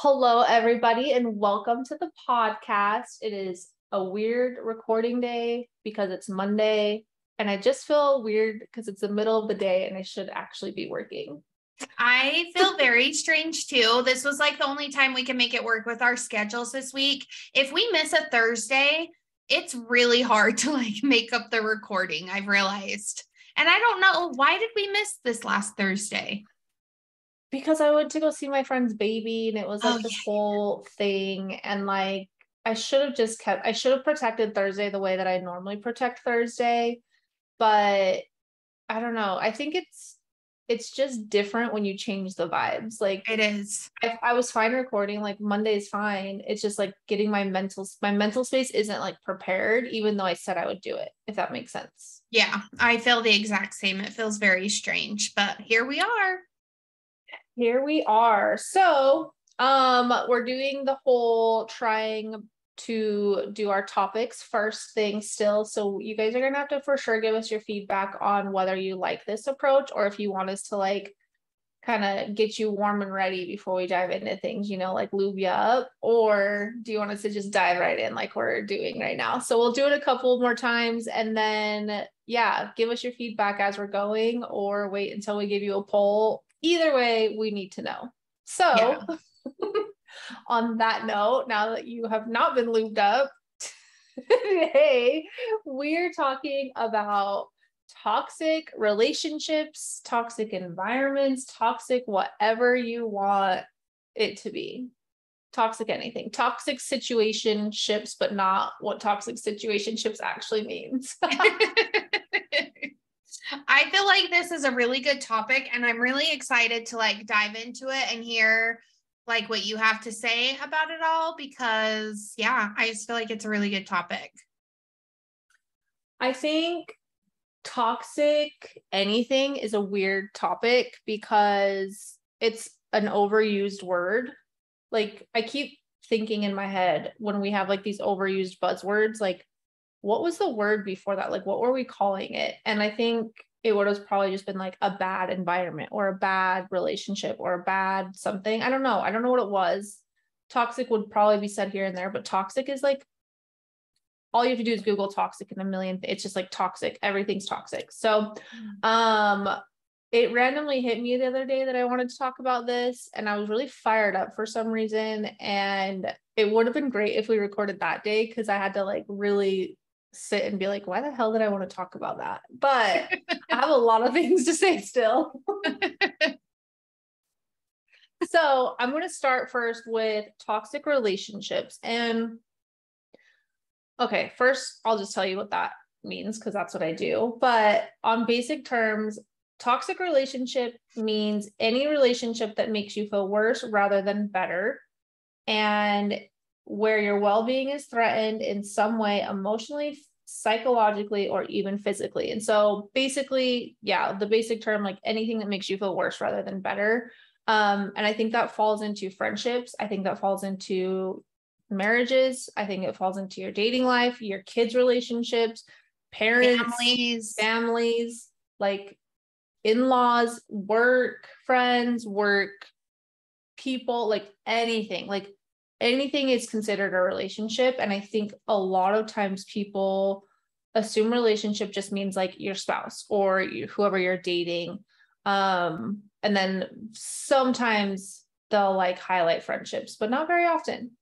Hello, everybody, and welcome to the podcast. It is a weird recording day because it's Monday, and I just feel weird because it's the middle of the day and I should actually be working. I feel very strange too. This was like the only time we can make it work with our schedules this week. If we miss a Thursday, it's really hard to like make up the recording, I've realized. And I don't know why did we miss this last Thursday? Because I went to go see my friend's baby and it was like Oh, this yeah. whole thing and like I should have just kept I should have protected Thursday the way that I normally protect Thursday but I don't know I think it's it's just different when you change the vibes like It is. if I was fine recording like Monday is fine it's just like getting my mental my mental space isn't like prepared even though I said I would do it if that makes sense Yeah, I feel the exact same. It feels very strange, but here we are. Here we are. So, um, we're doing the whole trying to do our topics first thing still. So, you guys are gonna have to for sure give us your feedback on whether you like this approach or if you want us to like kind of get you warm and ready before we dive into things, you know, like lube you up, or do you want us to just dive right in like we're doing right now? So, we'll do it a couple more times and then, yeah, give us your feedback as we're going or wait until we give you a poll either way, we need to know. So, Yeah. on that note, now that you have not been lubed up, today we're talking about toxic relationships, toxic environments, toxic whatever you want it to be. Toxic anything, toxic situationships, but not what toxic situationships actually means. I feel like this is a really good topic and I'm really excited to like dive into it and hear like what you have to say about it all because yeah, I just feel like it's a really good topic. I think toxic anything is a weird topic because it's an overused word. Like I keep thinking in my head when we have like these overused buzzwords, like what was the word before that? Like what were we calling it? And I think it would have probably just been like a bad environment or a bad relationship or a bad something. I don't know. I don't know what it was. Toxic would probably be said here and there, but toxic is like all you have to do is Google toxic and a million. It's just like toxic. Everything's toxic. So, um, it randomly hit me the other day that I wanted to talk about this, and I was really fired up for some reason. And it would have been great if we recorded that day because I had to like really sit and be like, why the hell did I want to talk about that? But I have a lot of things to say still. so I'm going to start first with toxic relationships. And okay, first, I'll just tell you what that means because that's what I do. But on basic terms, toxic relationship means any relationship that makes you feel worse rather than better. And where your well being is threatened in some way, emotionally, psychologically, or even physically. And so basically, yeah, the basic term, like anything that makes you feel worse rather than better. Um, and I think that falls into friendships. I think that falls into marriages. I think it falls into your dating life, your kids' relationships, parents, Families. families, like in-laws, work, friends, work, people, like anything, like anything is considered a relationship. And I think a lot of times people assume relationship just means like your spouse or you, whoever you're dating. Um, and then sometimes they'll like highlight friendships, but not very often.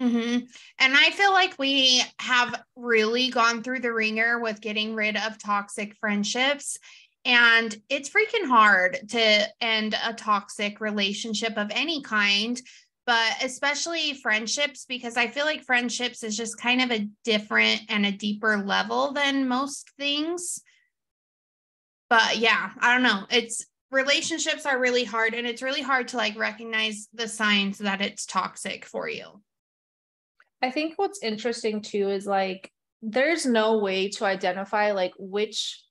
hmm And I feel like we have really gone through the wringer with getting rid of toxic friendships. And it's freaking hard to end a toxic relationship of any kind, but especially friendships, because I feel like friendships is just kind of a different and a deeper level than most things. But yeah, I don't know. It's relationships are really hard, and it's really hard to like recognize the signs that it's toxic for you. I think what's interesting too is like there's no way to identify like which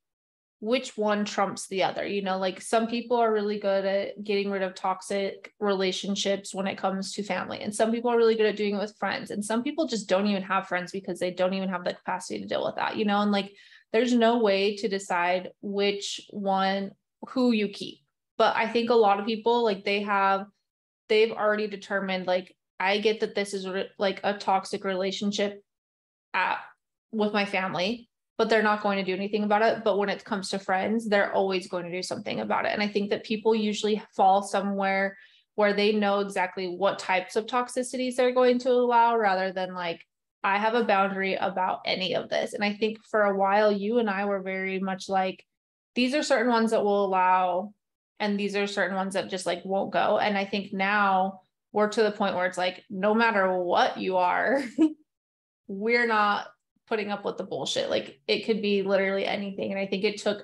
which one trumps the other. You know, like some people are really good at getting rid of toxic relationships when it comes to family, and some people are really good at doing it with friends, and some people just don't even have friends because they don't even have the capacity to deal with that, you know, and like there's no way to decide which one who you keep. But I think a lot of people like they have they've already determined like I get that this is re- like a toxic relationship at with my family, but they're not going to do anything about it. But when it comes to friends, they're always going to do something about it. And I think that people usually fall somewhere where they know exactly what types of toxicities they're going to allow rather than like I have a boundary about any of this. And I think for a while, you and I were very much like, these are certain ones that will allow, and these are certain ones that just like won't go. And I think now we're to the point where it's like, no matter what you are, we're not putting up with the bullshit. Like it could be literally anything. And I think it took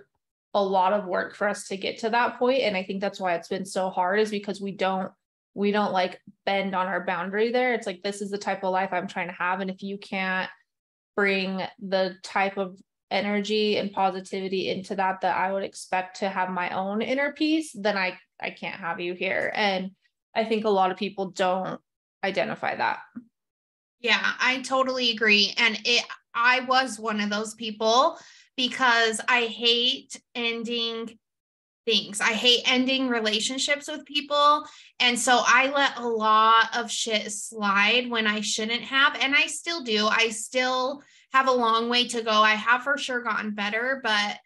a lot of work for us to get to that point. And I think that's why it's been so hard, is because we don't we don't like bend on our boundary there. It's like, this is the type of life I'm trying to have. And if you can't bring the type of energy and positivity into that that I would expect to have my own inner peace, then I I can't have you here. And I think a lot of people don't identify that. Yeah, I totally agree. And it I was one of those people because I hate ending things. I hate ending relationships with people. And so I let a lot of shit slide when I shouldn't have. And I still do. I still have a long way to go. I have for sure gotten better, but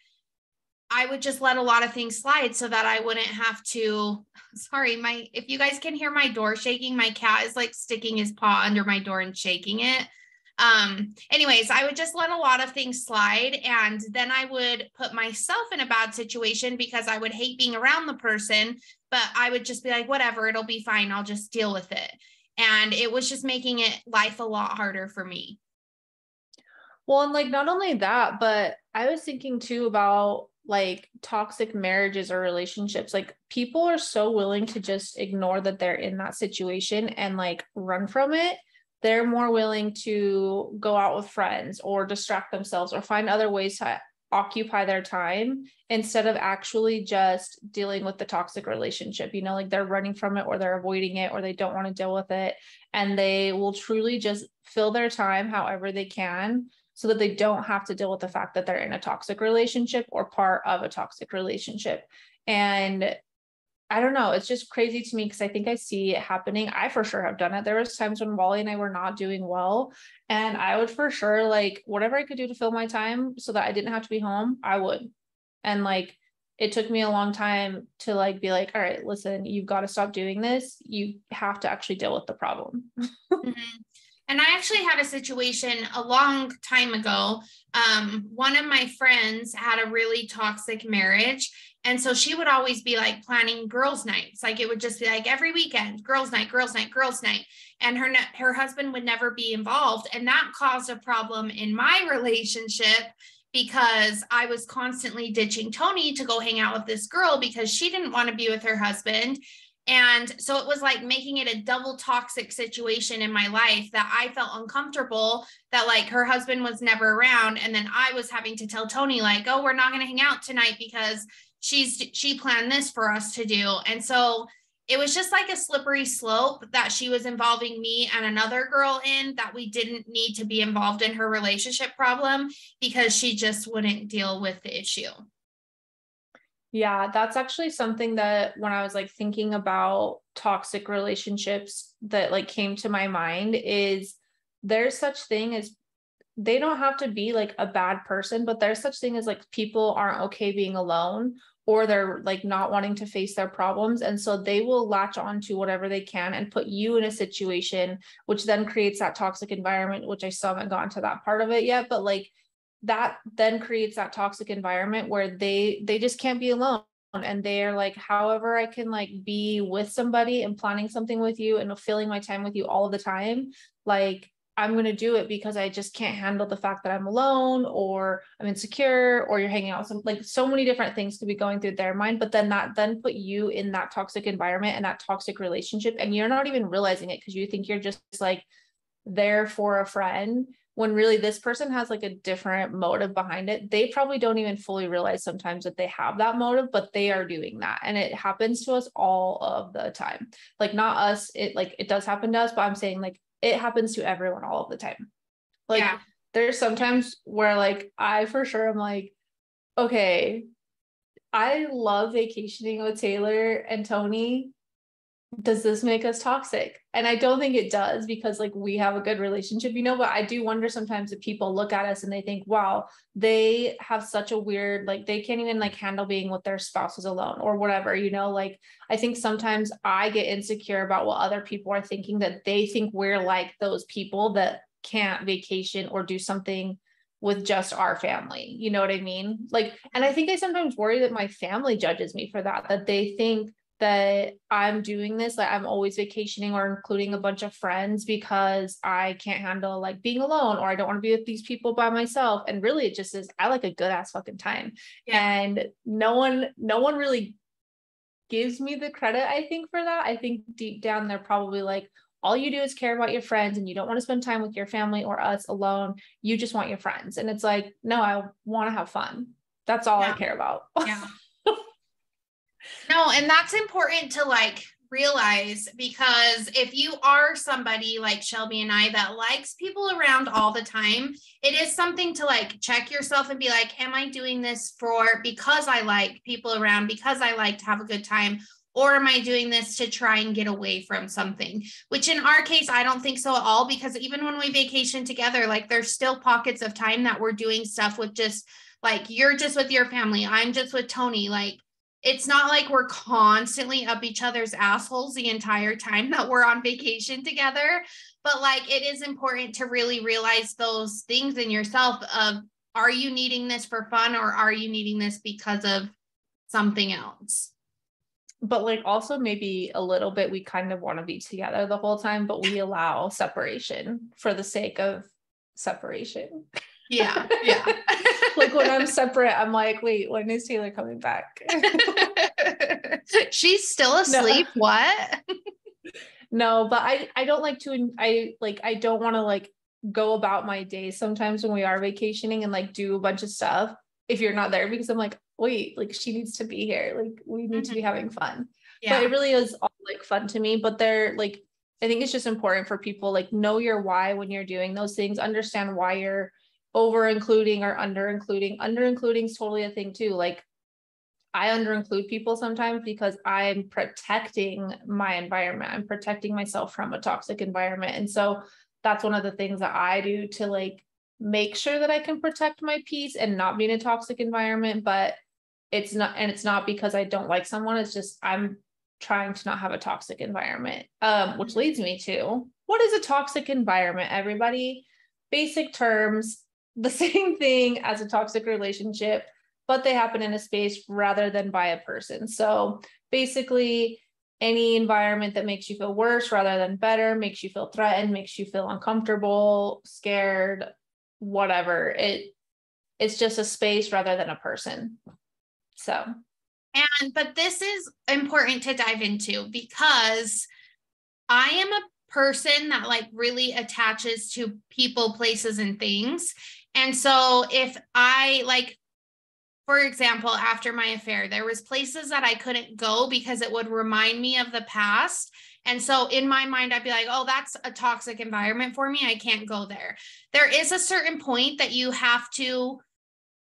I would just let a lot of things slide so that I wouldn't have to. Sorry, my if you guys can hear my door shaking, my cat is like sticking his paw under my door and shaking it. Um, anyways, I would just let a lot of things slide. And then I would put myself in a bad situation because I would hate being around the person, but I would just be like, whatever, it'll be fine. I'll just deal with it. And it was just making it life a lot harder for me. Well, and like not only that, but I was thinking too about like toxic marriages or relationships. Like people are so willing to just ignore that they're in that situation and like run from it they're more willing to go out with friends or distract themselves or find other ways to occupy their time instead of actually just dealing with the toxic relationship. You know, like they're running from it or they're avoiding it or they don't want to deal with it. And they will truly just fill their time however they can so that they don't have to deal with the fact that they're in a toxic relationship or part of a toxic relationship. And I don't know. It's just crazy to me because I think I see it happening. I for sure have done it. There was times when Wally and I were not doing well, and I would for sure like whatever I could do to fill my time so that I didn't have to be home, I would. And like it took me a long time to like be like, all right, listen, you've got to stop doing this. You have to actually deal with the problem. mm-hmm. And I actually had a situation a long time ago. Um, one of my friends had a really toxic marriage and so she would always be like planning girls' nights. Like it would just be like every weekend, girls' night, girls' night, girls' night. And her her husband would never be involved. And that caused a problem in my relationship because I was constantly ditching Tony to go hang out with this girl because she didn't want to be with her husband. And so it was like making it a double toxic situation in my life that I felt uncomfortable that like her husband was never around. And then I was having to tell Tony, like, oh, we're not going to hang out tonight because she's she planned this for us to do. And so it was just like a slippery slope that she was involving me and another girl in that we didn't need to be involved in her relationship problem because she just wouldn't deal with the issue. Yeah that's actually something that when i was like thinking about toxic relationships that like came to my mind is there's such thing as they don't have to be like a bad person but there's such thing as like people aren't okay being alone or they're like not wanting to face their problems. And so they will latch on to whatever they can and put you in a situation which then creates that toxic environment which i still haven't gotten to that part of it yet. But like that then creates that toxic environment where they they just can't be alone. And they're like however i can like be with somebody and planning something with you and filling my time with you all the time like I'm going to do it because I just can't handle the fact that I'm alone or I'm insecure or you're hanging out with some like so many different things could be going through their mind. But then that then put you in that toxic environment and that toxic relationship. And you're not even realizing it because you think you're just like there for a friend when really this person has like a different motive behind it. They probably don't even fully realize sometimes that they have that motive, but they are doing that. And it happens to us all of the time. Like not us, it like it does happen to us, but I'm saying like it happens to everyone all of the time. Like yeah. there's sometimes where like I for sure I'm like, okay, I love vacationing with Tayler and Tony, does this make us toxic? And I don't think it does because like we have a good relationship, you know, but I do wonder sometimes if people look at us and they think, wow, they have such a weird, like they can't even like handle being with their spouses alone or whatever, you know, like I think sometimes I get insecure about what other people are thinking that they think we're like those people that can't vacation or do something with just our family. You know what I mean? Like, and I think I sometimes worry that my family judges me for that, that they think that I'm doing this, like I'm always vacationing or including a bunch of friends because I can't handle like being alone or I don't want to be with these people by myself. And really it just is I like a good ass fucking time. Yeah. And no one, no one really gives me the credit, I think, for that. I think deep down they're probably like, all you do is care about your friends and you don't want to spend time with your family or us alone. You just want your friends. And it's like, no, I want to have fun. That's all yeah. I care about. yeah. No, and that's important to like realize because if you are somebody like Chelby and I that likes people around all the time, it is something to like check yourself and be like, am I doing this for because I like people around, because I like to have a good time? Or am I doing this to try and get away from something? Which in our case, I don't think so at all, because even when we vacation together, like there's still pockets of time that we're doing stuff with just like you're just with your family, I'm just with Tony. Like it's not like we're constantly up each other's assholes the entire time that we're on vacation together but like it is important to really realize those things in yourself of are you needing this for fun or are you needing this because of something else? But like also maybe a little bit we kind of want to be together the whole time but we allow separation for the sake of separation yeah yeah like when I'm separate, I'm like, wait, when is Tayler coming back? She's still asleep. No. What? no, but I I don't like to I like I don't want to like go about my day sometimes when we are vacationing and like do a bunch of stuff if you're not there because I'm like, wait, like she needs to be here. Like we need mm-hmm. to be mm-hmm. having fun. Yeah. But it really is all like fun to me. But they're like, I think it's just important for people like know your why when you're doing those things, understand why you're over including or under including. Under including is totally a thing too. Like I under include people sometimes because I'm protecting my environment. I'm protecting myself from a toxic environment. And so that's one of the things that I do to like make sure that I can protect my peace and not be in a toxic environment. But it's not, and it's not because I don't like someone. It's just I'm trying to not have a toxic environment. Um, which leads me to what is a toxic environment, everybody? Basic terms the same thing as a toxic relationship, but they happen in a space rather than by a person. So basically, any environment that makes you feel worse rather than better, makes you feel threatened, makes you feel uncomfortable, scared, whatever. It it's just a space rather than a person. So and but this is important to dive into because I am a person that like really attaches to people, places, and things. And so if I like, for example, after my affair, there was places that I couldn't go because it would remind me of the past. And so in my mind, I'd be like, oh, that's a toxic environment for me. I can't go there. There is a certain point that you have to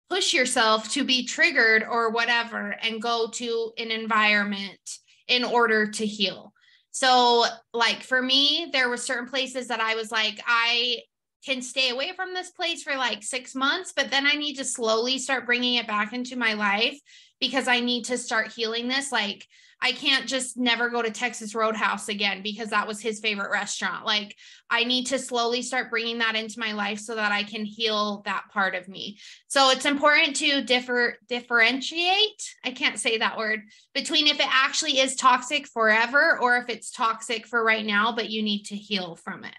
push yourself to be triggered or whatever and go to an environment in order to heal. So, like for me, there were certain places that I was like, I can stay away from this place for like six months, but then I need to slowly start bringing it back into my life because I need to start healing this. Like, I can't just never go to Texas Roadhouse again because that was his favorite restaurant. Like, I need to slowly start bringing that into my life so that I can heal that part of me. So it's important to differ differentiate. I can't say that word between if it actually is toxic forever or if it's toxic for right now, but you need to heal from it.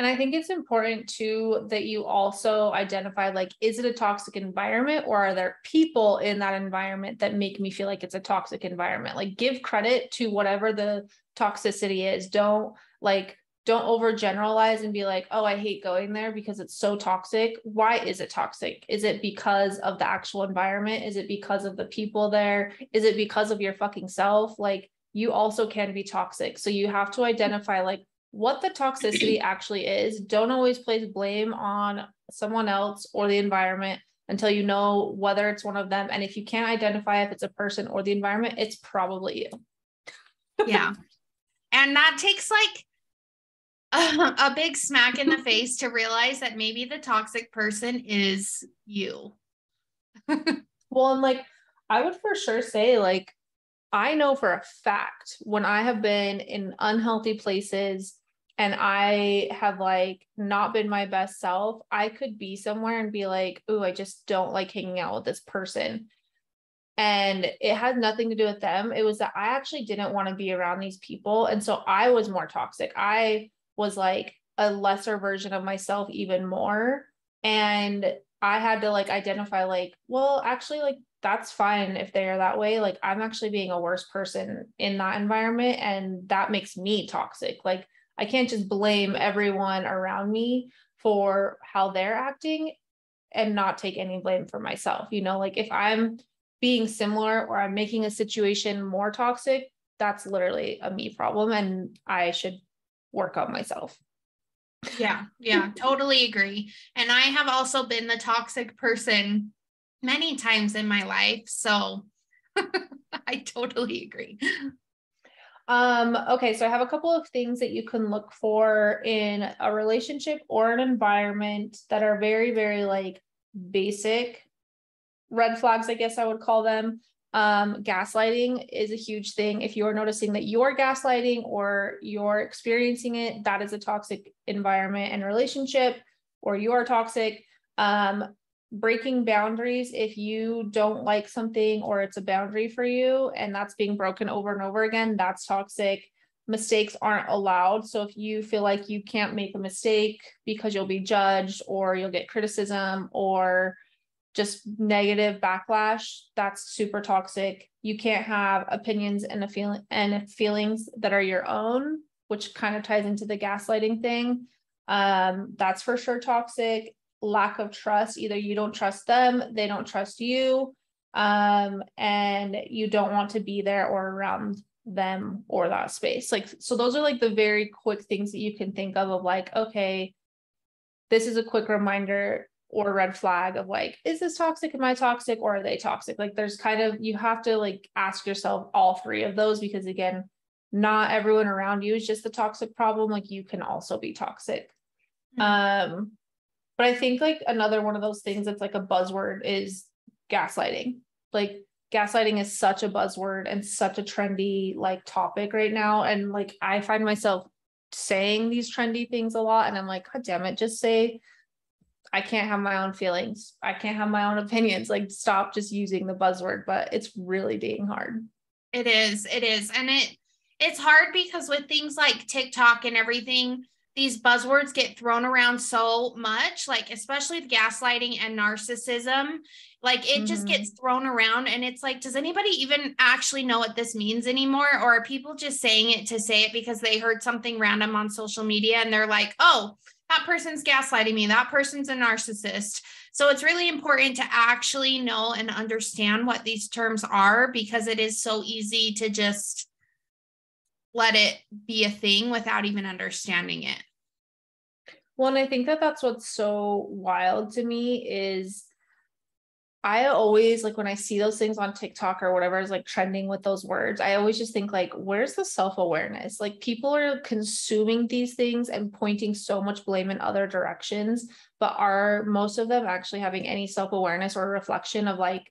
And I think it's important too that you also identify like, is it a toxic environment or are there people in that environment that make me feel like it's a toxic environment? Like, give credit to whatever the toxicity is. Don't like, don't overgeneralize and be like, oh, I hate going there because it's so toxic. Why is it toxic? Is it because of the actual environment? Is it because of the people there? Is it because of your fucking self? Like, you also can be toxic. So you have to identify like what the toxicity actually is. Don't always place blame on someone else or the environment until you know whether it's one of them. And if you can't identify if it's a person or the environment, it's probably you. yeah. And that takes like a, a big smack in the face to realize that maybe the toxic person is you. well, and like I would for sure say, like, I know for a fact when I have been in unhealthy places and I have like not been my best self, I could be somewhere and be like, oh, I just don't like hanging out with this person. And it had nothing to do with them. It was that I actually didn't want to be around these people. And so I was more toxic. I was like a lesser version of myself, even more. And I had to like identify, like, well, actually, like, that's fine if they are that way. Like, I'm actually being a worse person in that environment. And that makes me toxic. Like, I can't just blame everyone around me for how they're acting and not take any blame for myself. You know, like if I'm being similar or I'm making a situation more toxic, that's literally a me problem and I should work on myself. Yeah, yeah, totally agree. And I have also been the toxic person many times in my life. So I totally agree. Um, okay, so I have a couple of things that you can look for in a relationship or an environment that are very, very like basic red flags, I guess I would call them. Um, gaslighting is a huge thing. If you're noticing that you're gaslighting or you're experiencing it, that is a toxic environment and relationship, or you are toxic. Um, breaking boundaries if you don't like something or it's a boundary for you and that's being broken over and over again, that's toxic. Mistakes aren't allowed. So if you feel like you can't make a mistake because you'll be judged or you'll get criticism or just negative backlash, that's super toxic. You can't have opinions and a feeling and feelings that are your own, which kind of ties into the gaslighting thing. Um, that's for sure toxic lack of trust. Either you don't trust them, they don't trust you, um, and you don't want to be there or around them or that space. Like, so those are like the very quick things that you can think of of like, okay, this is a quick reminder or red flag of like, is this toxic? Am I toxic or are they toxic? Like, there's kind of, you have to like ask yourself all three of those because again, not everyone around you is just the toxic problem. Like, you can also be toxic. Mm-hmm. Um, but I think like another one of those things that's like a buzzword is gaslighting. Like gaslighting is such a buzzword and such a trendy like topic right now. And like I find myself saying these trendy things a lot. And I'm like, God damn it, just say I can't have my own feelings. I can't have my own opinions. Like stop just using the buzzword, but it's really being hard. It is. It is. And it it's hard because with things like TikTok and everything, these buzzwords get thrown around so much, like especially the gaslighting and narcissism. Like it mm-hmm. just gets thrown around, and it's like, does anybody even actually know what this means anymore? Or are people just saying it to say it because they heard something random on social media and they're like, oh, that person's gaslighting me, that person's a narcissist. So it's really important to actually know and understand what these terms are because it is so easy to just let it be a thing without even understanding it. Well, and I think that that's what's so wild to me is I always like when I see those things on TikTok or whatever is like trending with those words, I always just think like, where's the self-awareness? Like people are consuming these things and pointing so much blame in other directions, but are most of them actually having any self-awareness or reflection of like,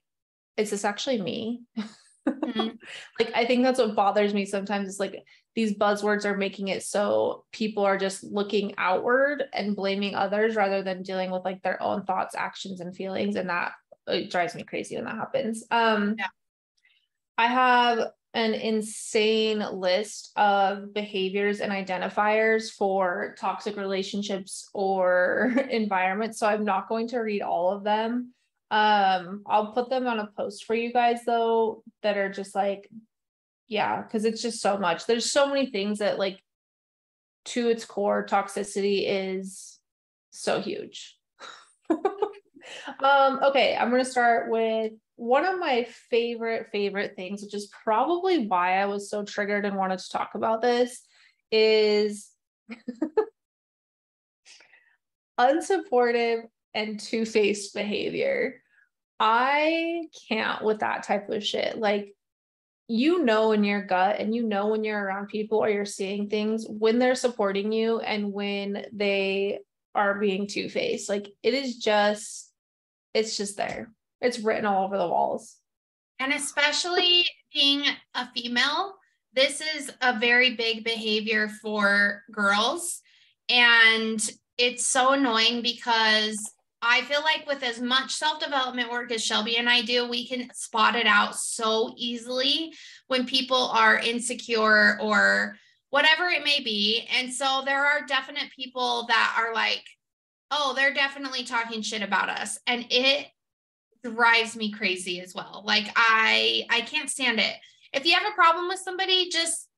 is this actually me? Mm-hmm. like I think that's what bothers me sometimes is like these buzzwords are making it so people are just looking outward and blaming others rather than dealing with like their own thoughts, actions, and feelings. And that it drives me crazy when that happens. Um yeah. I have an insane list of behaviors and identifiers for toxic relationships or environments. So I'm not going to read all of them. Um, I'll put them on a post for you guys though that are just like, yeah, because it's just so much. There's so many things that like to its core, toxicity is so huge. um, okay, I'm gonna start with one of my favorite, favorite things, which is probably why I was so triggered and wanted to talk about this, is unsupportive and two faced behavior. I can't with that type of shit. Like, you know in your gut and you know when you're around people or you're seeing things when they're supporting you and when they are being two-faced like it is just it's just there it's written all over the walls and especially being a female this is a very big behavior for girls and it's so annoying because I feel like with as much self development work as Chelby and I do, we can spot it out so easily when people are insecure or whatever it may be. And so there are definite people that are like, oh, they're definitely talking shit about us. And it drives me crazy as well. Like I I can't stand it. If you have a problem with somebody, just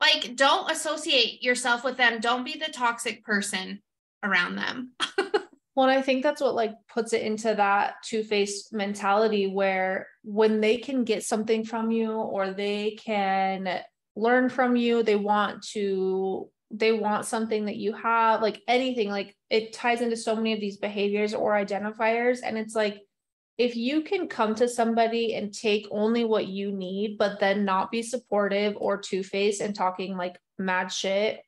like don't associate yourself with them. Don't be the toxic person around them. Well, I think that's what like puts it into that two-faced mentality where when they can get something from you or they can learn from you, they want to they want something that you have, like anything, like it ties into so many of these behaviors or identifiers and it's like if you can come to somebody and take only what you need but then not be supportive or two-faced and talking like mad shit,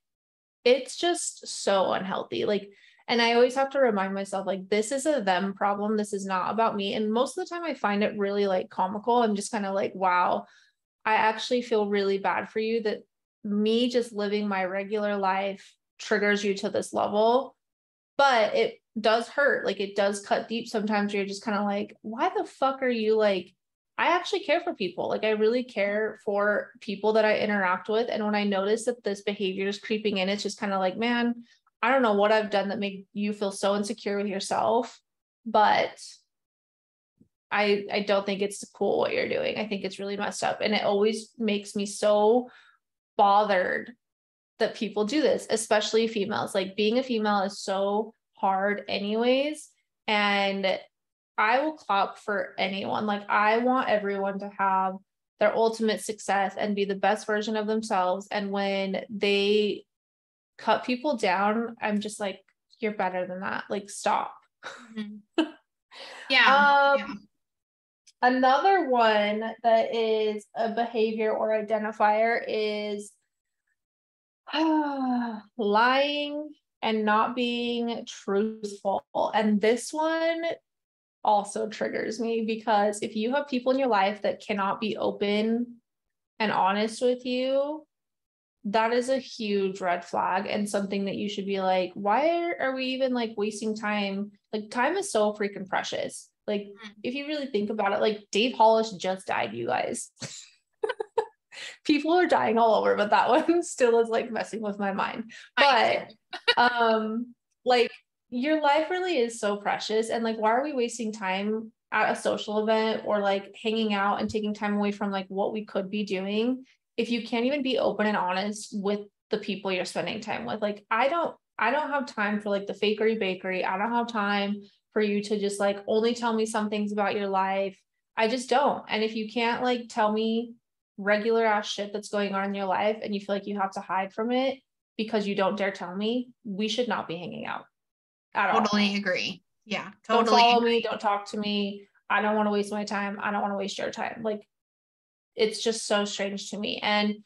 it's just so unhealthy. Like and I always have to remind myself, like, this is a them problem. This is not about me. And most of the time, I find it really like comical. I'm just kind of like, wow, I actually feel really bad for you that me just living my regular life triggers you to this level. But it does hurt. Like, it does cut deep sometimes. You're just kind of like, why the fuck are you like, I actually care for people. Like I really care for people that I interact with. And when I notice that this behavior is creeping in, it's just kind of like, man, I don't know what I've done that made you feel so insecure with yourself, but I I don't think it's cool what you're doing. I think it's really messed up and it always makes me so bothered that people do this, especially females. Like being a female is so hard anyways and I will clap for anyone. Like I want everyone to have their ultimate success and be the best version of themselves and when they cut people down, I'm just like, you're better than that. Like, stop. Mm-hmm. Yeah. um, yeah. Another one that is a behavior or identifier is uh, lying and not being truthful. And this one also triggers me because if you have people in your life that cannot be open and honest with you, that is a huge red flag and something that you should be like, why are we even like wasting time? Like, time is so freaking precious. Like, mm. if you really think about it, like Dave Hollis just died, you guys. People are dying all over, but that one still is like messing with my mind. But um, like your life really is so precious. And like, why are we wasting time at a social event or like hanging out and taking time away from like what we could be doing if you can't even be open and honest with the people you're spending time with like i don't i don't have time for like the fakery bakery. I don't have time for you to just like only tell me some things about your life. I just don't. And if you can't like tell me regular ass shit that's going on in your life and you feel like you have to hide from it because you don't dare tell me we should not be hanging out at totally all. agree. Yeah totally don't follow agree. me don't talk to me. I don't want to waste my time. I don't want to waste your time. Like it's just so strange to me. And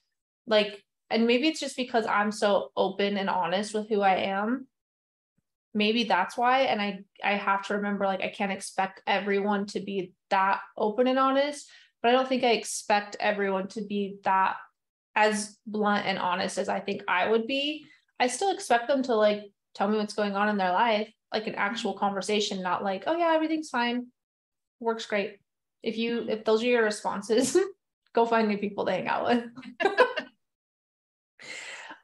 like and maybe it's just because i'm so open and honest with who i am. Maybe that's why and i i have to remember like i can't expect everyone to be that open and honest but i don't think i expect everyone to be that as blunt and honest as i think i would be. I still expect them to like tell me what's going on in their life like an actual conversation not like oh yeah everything's fine. Works great. If you if those are your responses go find new people to hang out with.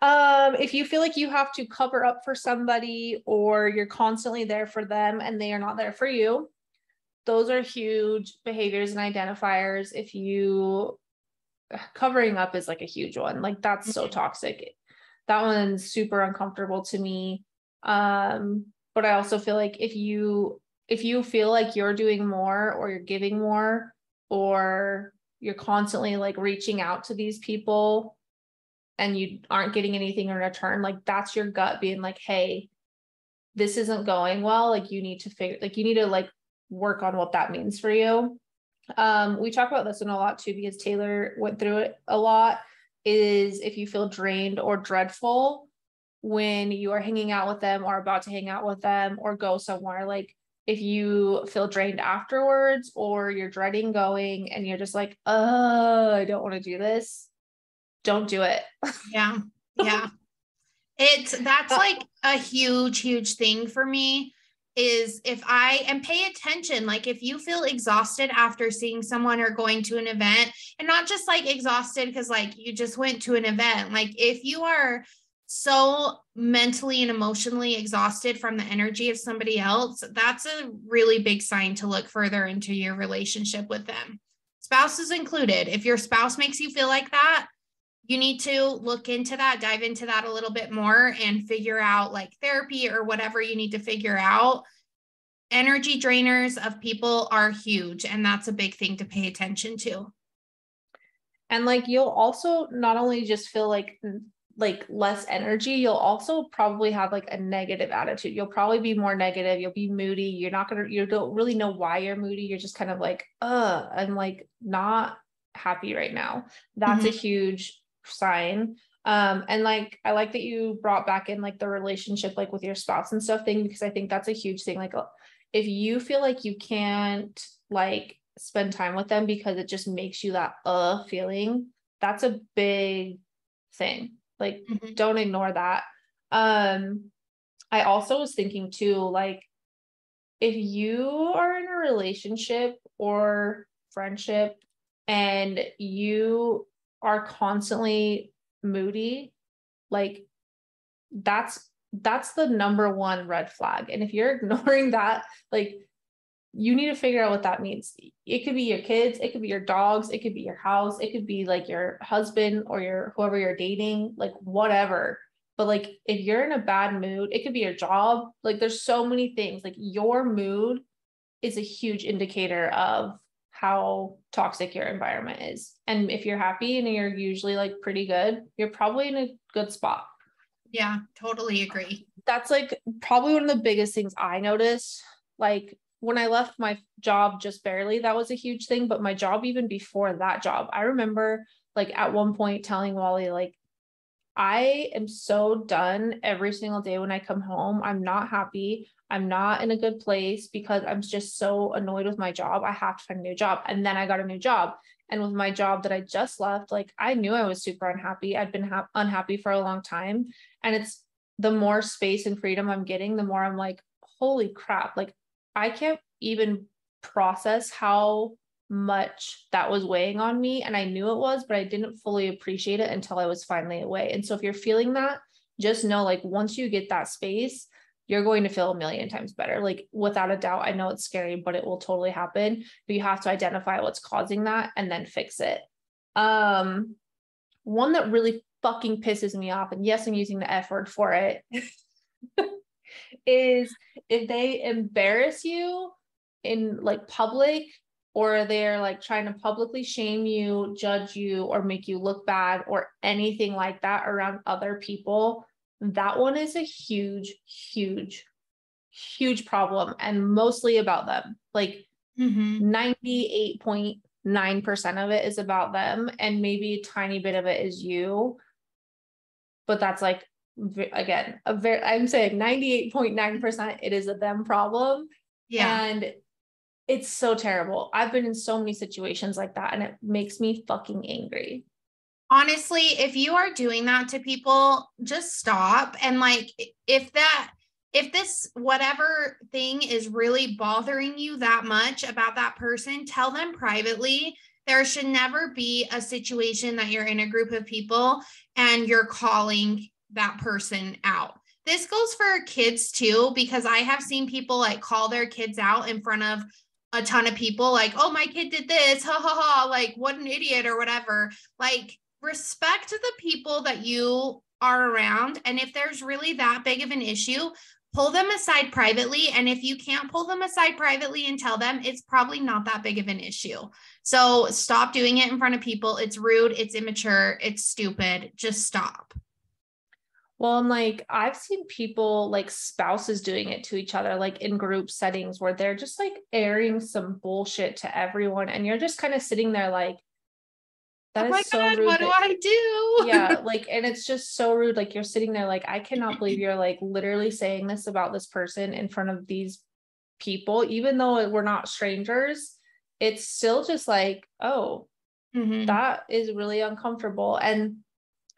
um, if you feel like you have to cover up for somebody or you're constantly there for them and they are not there for you, those are huge behaviors and identifiers. If you covering up is like a huge one, like that's mm-hmm. so toxic. That one's super uncomfortable to me. Um, but I also feel like if you if you feel like you're doing more or you're giving more or you're constantly like reaching out to these people and you aren't getting anything in return like that's your gut being like hey this isn't going well like you need to figure like you need to like work on what that means for you um, we talk about this one a lot too because Tayler went through it a lot. Is if you feel drained or dreadful when you are hanging out with them or about to hang out with them or go somewhere, like if you feel drained afterwards or you're dreading going and you're just like, oh, I don't want to do this, don't do it. Yeah. Yeah. it's that's uh, like a huge, huge thing for me is if I and pay attention, like if you feel exhausted after seeing someone or going to an event, and not just like exhausted because like you just went to an event, like if you are so mentally and emotionally exhausted from the energy of somebody else, that's a really big sign to look further into your relationship with them. Spouses included. If your spouse makes you feel like that, you need to look into that, dive into that a little bit more and figure out like therapy or whatever you need to figure out. Energy drainers of people are huge, and that's a big thing to pay attention to. And like you'll also not only just feel like like less energy, you'll also probably have like a negative attitude. You'll probably be more negative. You'll be moody. You're not gonna. You don't really know why you're moody. You're just kind of like, uh, I'm like not happy right now. That's mm-hmm. a huge sign um and like i like that you brought back in like the relationship like with your spouse and stuff thing because i think that's a huge thing like if you feel like you can't like spend time with them because it just makes you that uh feeling that's a big thing like mm-hmm. don't ignore that um i also was thinking too like if you are in a relationship or friendship and you are constantly moody, like that's that's the number one red flag. And if you're ignoring that, like you need to figure out what that means. It could be your kids, it could be your dogs, it could be your house, it could be like your husband or your whoever you're dating, like whatever. But like if you're in a bad mood, it could be your job. Like there's so many things. Like your mood is a huge indicator of how toxic your environment is. And if you're happy and you're usually like pretty good, you're probably in a good spot. Yeah, totally agree. That's like probably one of the biggest things I notice. Like when I left my job just barely, that was a huge thing. But my job, even before that job, I remember like at one point telling Wally, like, I am so done every single day when I come home. I'm not happy. I'm not in a good place because I'm just so annoyed with my job. I have to find a new job. And then I got a new job. And with my job that I just left, like I knew I was super unhappy. I'd been ha- unhappy for a long time. And it's the more space and freedom I'm getting, the more I'm like, holy crap. Like I can't even process how much that was weighing on me. And I knew it was, but I didn't fully appreciate it until I was finally away. And so if you're feeling that, just know like once you get that space, you're going to feel a million times better. Like without a doubt, I know it's scary, but it will totally happen. But you have to identify what's causing that and then fix it. Um, one that really fucking pisses me off, and yes, I'm using the F word for it, is if they embarrass you in like public or they're like trying to publicly shame you, judge you, or make you look bad or anything like that around other people that one is a huge, huge, huge problem and mostly about them. Like mm-hmm. 98.9% of it is about them, and maybe a tiny bit of it is you. But that's like, again, a very, I'm saying 98.9% it is a them problem. Yeah. And it's so terrible. I've been in so many situations like that, and it makes me fucking angry honestly, if you are doing that to people, just stop. And like, if that, if this whatever thing is really bothering you that much about that person, tell them privately. There should never be a situation that you're in a group of people and you're calling that person out. This goes for kids too, because I have seen people like call their kids out in front of a ton of people, like, oh, my kid did this, ha ha ha, like, what an idiot or whatever. Like, respect the people that you are around. And if there's really that big of an issue, pull them aside privately. And if you can't pull them aside privately and tell them, it's probably not that big of an issue. So stop doing it in front of people. It's rude, it's immature, it's stupid. Just stop. Well, I'm like, I've seen people like spouses doing it to each other, like in group settings where they're just like airing some bullshit to everyone. And you're just kind of sitting there like, that oh my so God, what that, do I do? yeah, like, and it's just so rude. Like, you're sitting there, like, I cannot believe you're like literally saying this about this person in front of these people, even though we're not strangers. It's still just like, oh, mm-hmm. that is really uncomfortable. And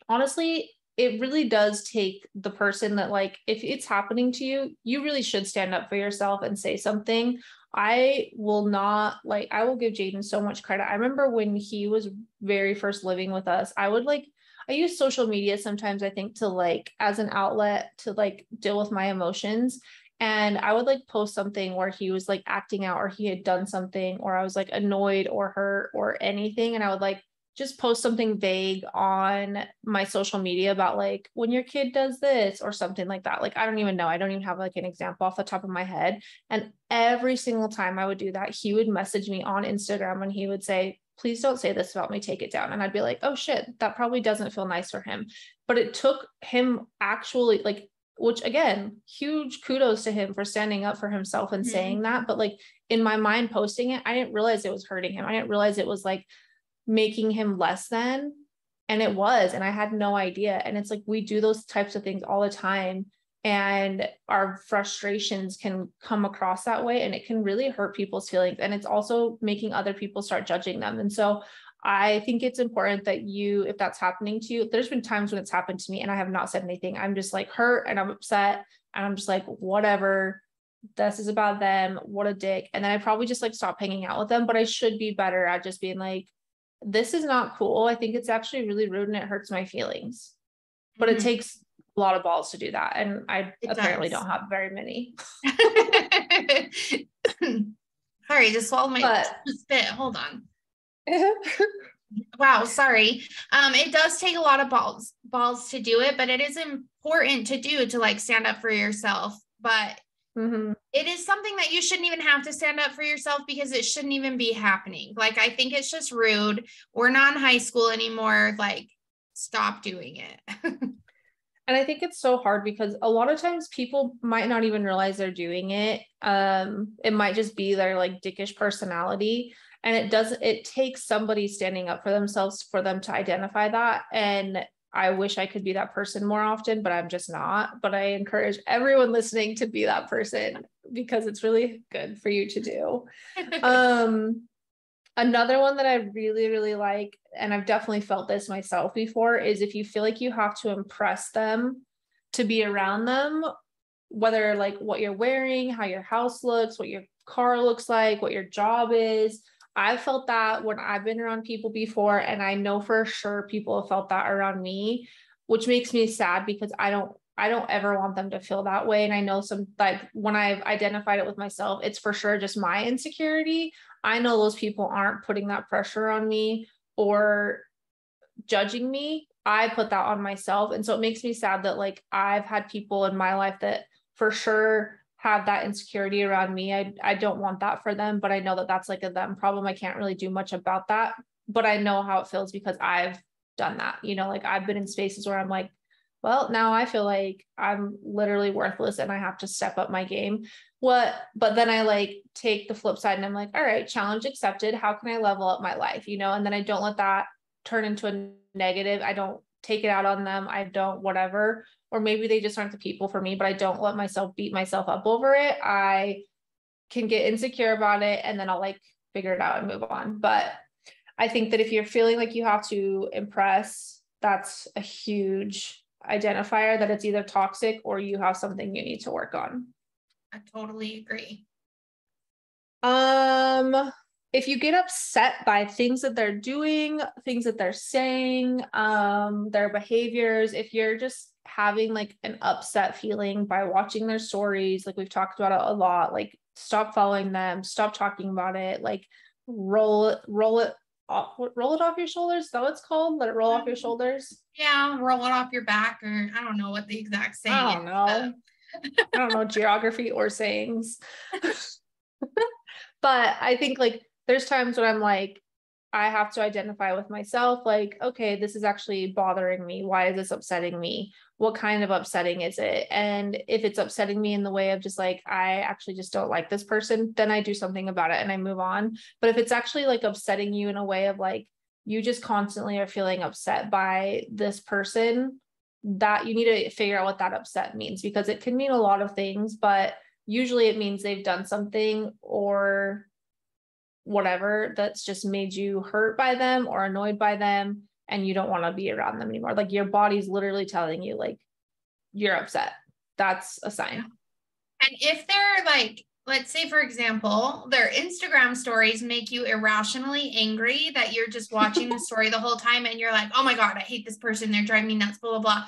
honestly, it really does take the person that like if it's happening to you you really should stand up for yourself and say something. I will not like i will give jaden so much credit. I remember when he was very first living with us i would like i use social media sometimes i think to like as an outlet to like deal with my emotions. And i would like post something where he was like acting out or he had done something or i was like annoyed or hurt or anything. And i would like just post something vague on my social media about like when your kid does this or something like that. Like I don't even know. I don't even have like an example off the top of my head. And every single time I would do that, he would message me on Instagram and he would say, please don't say this about me, take it down. And I'd be like, oh shit, that probably doesn't feel nice for him. But it took him actually like which again, huge kudos to him for standing up for himself and mm-hmm. saying that. But like in my mind, posting it, I didn't realize it was hurting him. I didn't realize it was like making him less than and it was and i had no idea. And it's like we do those types of things all the time and our frustrations can come across that way and it can really hurt people's feelings and it's also making other people start judging them. And so i think it's important that you if that's happening to you there's been times when it's happened to me and i have not said anything. I'm just like hurt and i'm upset and i'm just like whatever. This is about them. What a dick. And then i probably just like stop hanging out with them but i should be better at just being like this is not cool. I think it's actually really rude and it hurts my feelings. But mm-hmm. it takes a lot of balls to do that. And I it apparently does. don't have very many. sorry, just swallow my but, spit. Hold on. wow, sorry. Um, it does take a lot of balls balls to do it, but it is important to do to like stand up for yourself. But Mm-hmm. It is something that you shouldn't even have to stand up for yourself because it shouldn't even be happening. Like, I think it's just rude. We're not in high school anymore. Like, stop doing it. and I think it's so hard because a lot of times people might not even realize they're doing it. Um, it might just be their like dickish personality. And it does, it takes somebody standing up for themselves for them to identify that. And I wish I could be that person more often, but I'm just not. But I encourage everyone listening to be that person because it's really good for you to do. um, another one that I really, really like, and I've definitely felt this myself before, is if you feel like you have to impress them to be around them, whether like what you're wearing, how your house looks, what your car looks like, what your job is, I've felt that when I've been around people before, and I know for sure people have felt that around me, which makes me sad because I don't I don't ever want them to feel that way. And I know some like when I've identified it with myself, it's for sure just my insecurity. I know those people aren't putting that pressure on me or judging me. I put that on myself. And so it makes me sad that like I've had people in my life that for sure have that insecurity around me. I I don't want that for them, but I know that that's like a them problem. I can't really do much about that, but I know how it feels because I've done that. You know, like I've been in spaces where I'm like, well, now I feel like I'm literally worthless and I have to step up my game. What but then I like take the flip side and I'm like, all right, challenge accepted. How can I level up my life? You know, and then I don't let that turn into a negative. I don't take it out on them. I don't whatever or maybe they just aren't the people for me, but I don't let myself beat myself up over it. I can get insecure about it and then I'll like figure it out and move on. But I think that if you're feeling like you have to impress, that's a huge identifier that it's either toxic or you have something you need to work on. I totally agree. Um if you get upset by things that they're doing, things that they're saying, um their behaviors, if you're just having like an upset feeling by watching their stories like we've talked about it a lot like stop following them stop talking about it like roll it roll it off, roll it off your shoulders is that what it's called? Let it roll off your shoulders? Yeah roll it off your back or i don't know what the exact saying i don't know. i don't know geography or sayings. But i think like there's times when i'm like I have to identify with myself like, okay, this is actually bothering me. Why is this upsetting me? What kind of upsetting is it? And if it's upsetting me in the way of just like, I actually just don't like this person, then I do something about it and I move on. But if it's actually like upsetting you in a way of like, you just constantly are feeling upset by this person, that you need to figure out what that upset means because it can mean a lot of things, but usually it means they've done something or whatever that's just made you hurt by them or annoyed by them and you don't want to be around them anymore. Like your body's literally telling you like you're upset. That's a sign. And if they're like let's say for example their instagram stories make you irrationally angry that you're just watching the story the whole time and you're like oh my god i hate this person they're driving me nuts blah blah blah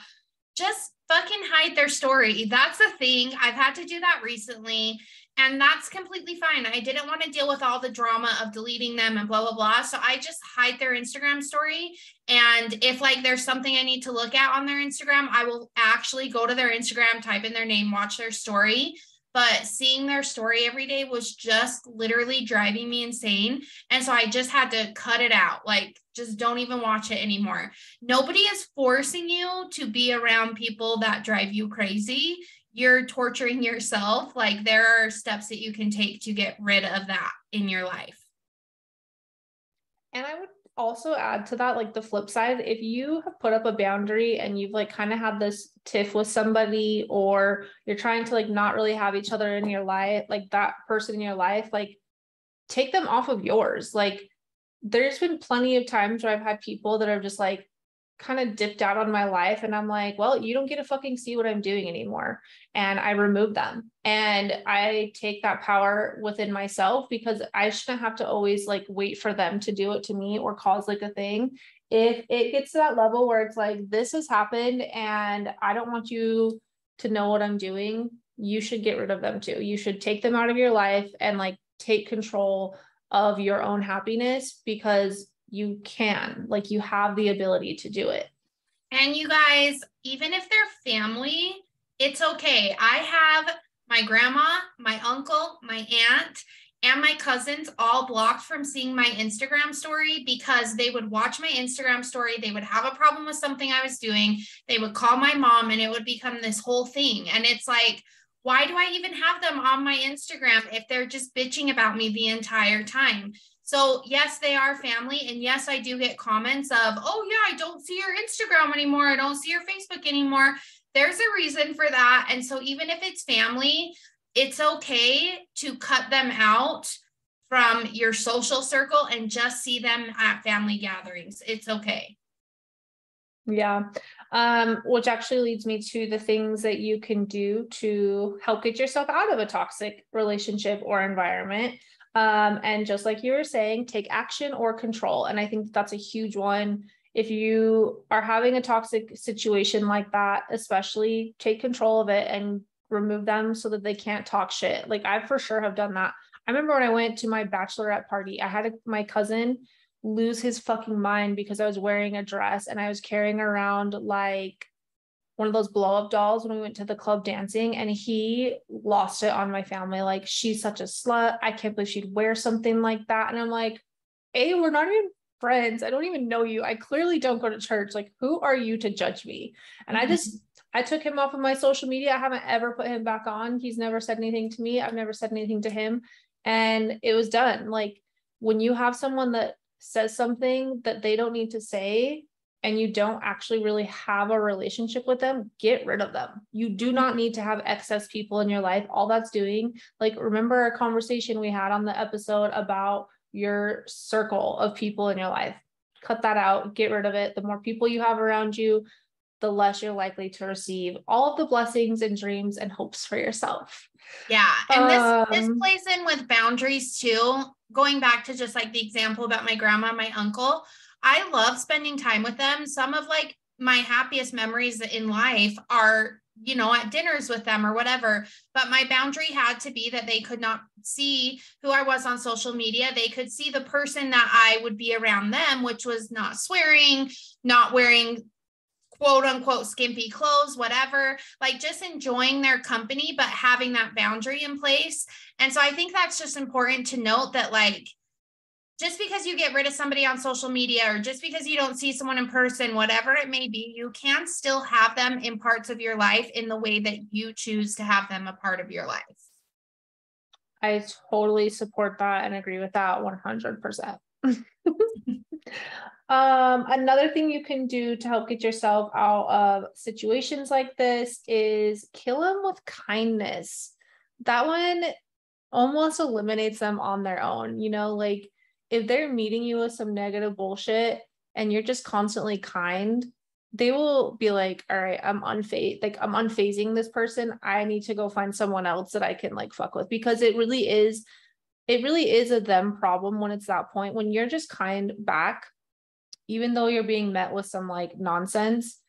just fucking hide their story that's a thing i've had to do that recently and that's completely fine. I didn't want to deal with all the drama of deleting them and blah blah blah. So I just hide their Instagram story. And if like there's something I need to look at on their Instagram, I will actually go to their Instagram, type in their name, watch their story. But seeing their story every day was just literally driving me insane. And so I just had to cut it out. Like, just don't even watch it anymore. Nobody is forcing you to be around people that drive you crazy you're torturing yourself, like there are steps that you can take to get rid of that in your life. And I would also add to that, like the flip side, if you have put up a boundary and you've like kind of had this tiff with somebody, or you're trying to like not really have each other in your life, like that person in your life, like take them off of yours. Like there's been plenty of times where I've had people that are just like, kind of dipped out on my life and I'm like, well, you don't get to fucking see what I'm doing anymore. And I remove them. And I take that power within myself because I shouldn't have to always like wait for them to do it to me or cause like a thing. If it gets to that level where it's like, this has happened and I don't want you to know what I'm doing, you should get rid of them too. You should take them out of your life and like take control of your own happiness because you can like you have the ability to do it and you guys even if they're family it's okay i have my grandma my uncle my aunt and my cousins all blocked from seeing my Instagram story because they would watch my Instagram story. They would have a problem with something I was doing. They would call my mom and it would become this whole thing. And it's like, why do I even have them on my Instagram if they're just bitching about me the entire time? So, yes, they are family. And yes, I do get comments of, oh, yeah, I don't see your Instagram anymore. I don't see your Facebook anymore. There's a reason for that. And so, even if it's family, it's okay to cut them out from your social circle and just see them at family gatherings. It's okay. Yeah. Um, which actually leads me to the things that you can do to help get yourself out of a toxic relationship or environment. Um, and just like you were saying, take action or control. And I think that's a huge one. If you are having a toxic situation like that, especially take control of it and remove them so that they can't talk shit. Like I for sure have done that. I remember when I went to my bachelorette party, I had a, my cousin lose his fucking mind because I was wearing a dress and I was carrying around like one of those blow up dolls when we went to the club dancing and he lost it on my family. Like, she's such a slut. I can't believe she'd wear something like that. And I'm like, A, we're not even friends. I don't even know you. I clearly don't go to church. Like, who are you to judge me? And mm-hmm. I just, I took him off of my social media. I haven't ever put him back on. He's never said anything to me. I've never said anything to him. And it was done. Like, when you have someone that says something that they don't need to say, and you don't actually really have a relationship with them, get rid of them. You do not need to have excess people in your life. All that's doing, like, remember a conversation we had on the episode about your circle of people in your life. Cut that out, get rid of it. The more people you have around you, the less you're likely to receive all of the blessings and dreams and hopes for yourself. Yeah. And this um, this plays in with boundaries too. Going back to just like the example about my grandma, and my uncle, I love spending time with them. Some of like my happiest memories in life are you know at dinners with them or whatever but my boundary had to be that they could not see who i was on social media they could see the person that i would be around them which was not swearing not wearing quote unquote skimpy clothes whatever like just enjoying their company but having that boundary in place and so i think that's just important to note that like just because you get rid of somebody on social media or just because you don't see someone in person, whatever it may be, you can still have them in parts of your life in the way that you choose to have them a part of your life. I totally support that and agree with that 100%. um, another thing you can do to help get yourself out of situations like this is kill them with kindness. That one almost eliminates them on their own. You know, like if they're meeting you with some negative bullshit and you're just constantly kind, they will be like, all right, I'm unfazed, like I'm unfazing this person. I need to go find someone else that I can like fuck with because it really is, it really is a them problem when it's that point. When you're just kind back, even though you're being met with some like nonsense,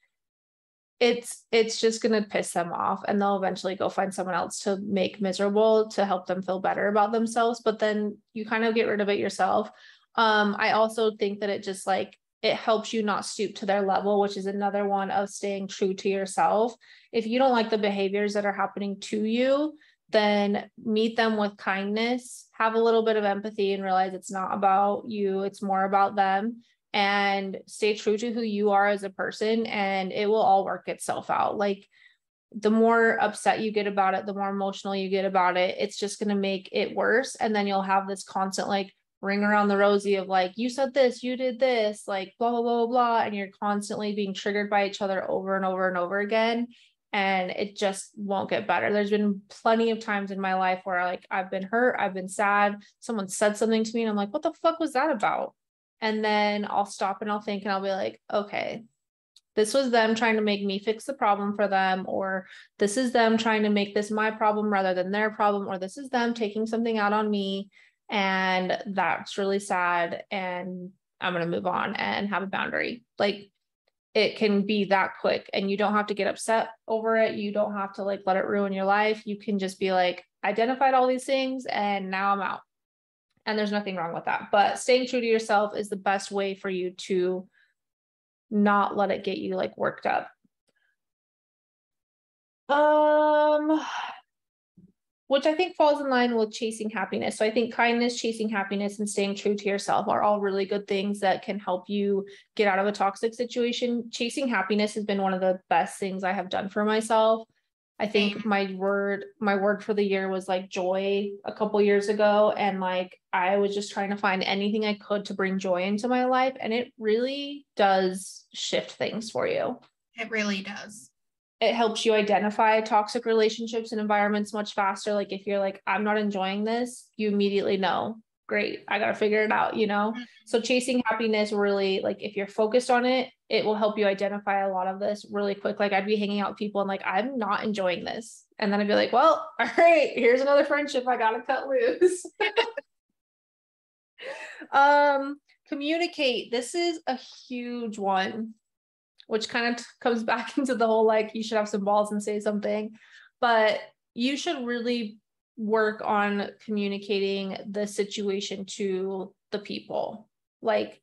it's it's just going to piss them off and they'll eventually go find someone else to make miserable to help them feel better about themselves but then you kind of get rid of it yourself. Um i also think that it just like it helps you not stoop to their level which is another one of staying true to yourself. If you don't like the behaviors that are happening to you then meet them with kindness have a little bit of empathy and realize it's not about you it's more about them and stay true to who you are as a person and it will all work itself out. Like the more upset you get about it the more emotional you get about it it's just going to make it worse. And then you'll have this constant like ring around the rosy of like you said this you did this like blah blah blah blah and you're constantly being triggered by each other over and over and over again and it just won't get better. There's been plenty of times in my life where like i've been hurt i've been sad someone said something to me and i'm like what the fuck was that about and then I'll stop and I'll think and I'll be like, okay, this was them trying to make me fix the problem for them, or this is them trying to make this my problem rather than their problem, or this is them taking something out on me. And that's really sad. And I'm going to move on and have a boundary. Like it can be that quick and you don't have to get upset over it. You don't have to like let it ruin your life. You can just be like, identified all these things and now I'm out and there's nothing wrong with that but staying true to yourself is the best way for you to not let it get you like worked up um which I think falls in line with chasing happiness. So I think kindness, chasing happiness, and staying true to yourself are all really good things that can help you get out of a toxic situation. Chasing happiness has been one of the best things I have done for myself. I think my word my word for the year was like joy a couple years ago and like I was just trying to find anything I could to bring joy into my life and it really does shift things for you. It really does. It helps you identify toxic relationships and environments much faster like if you're like I'm not enjoying this, you immediately know great i got to figure it out you know? Mm-hmm. so chasing happiness really like if you're focused on it it will help you identify a lot of this really quick. Like i'd be hanging out with people and like i'm not enjoying this. And then i'd be like well all right here's another friendship i gotta cut loose. Um communicate this is a huge one which kind of t- comes back into the whole like you should have some balls and say something but you should really work on communicating the situation to the people. Like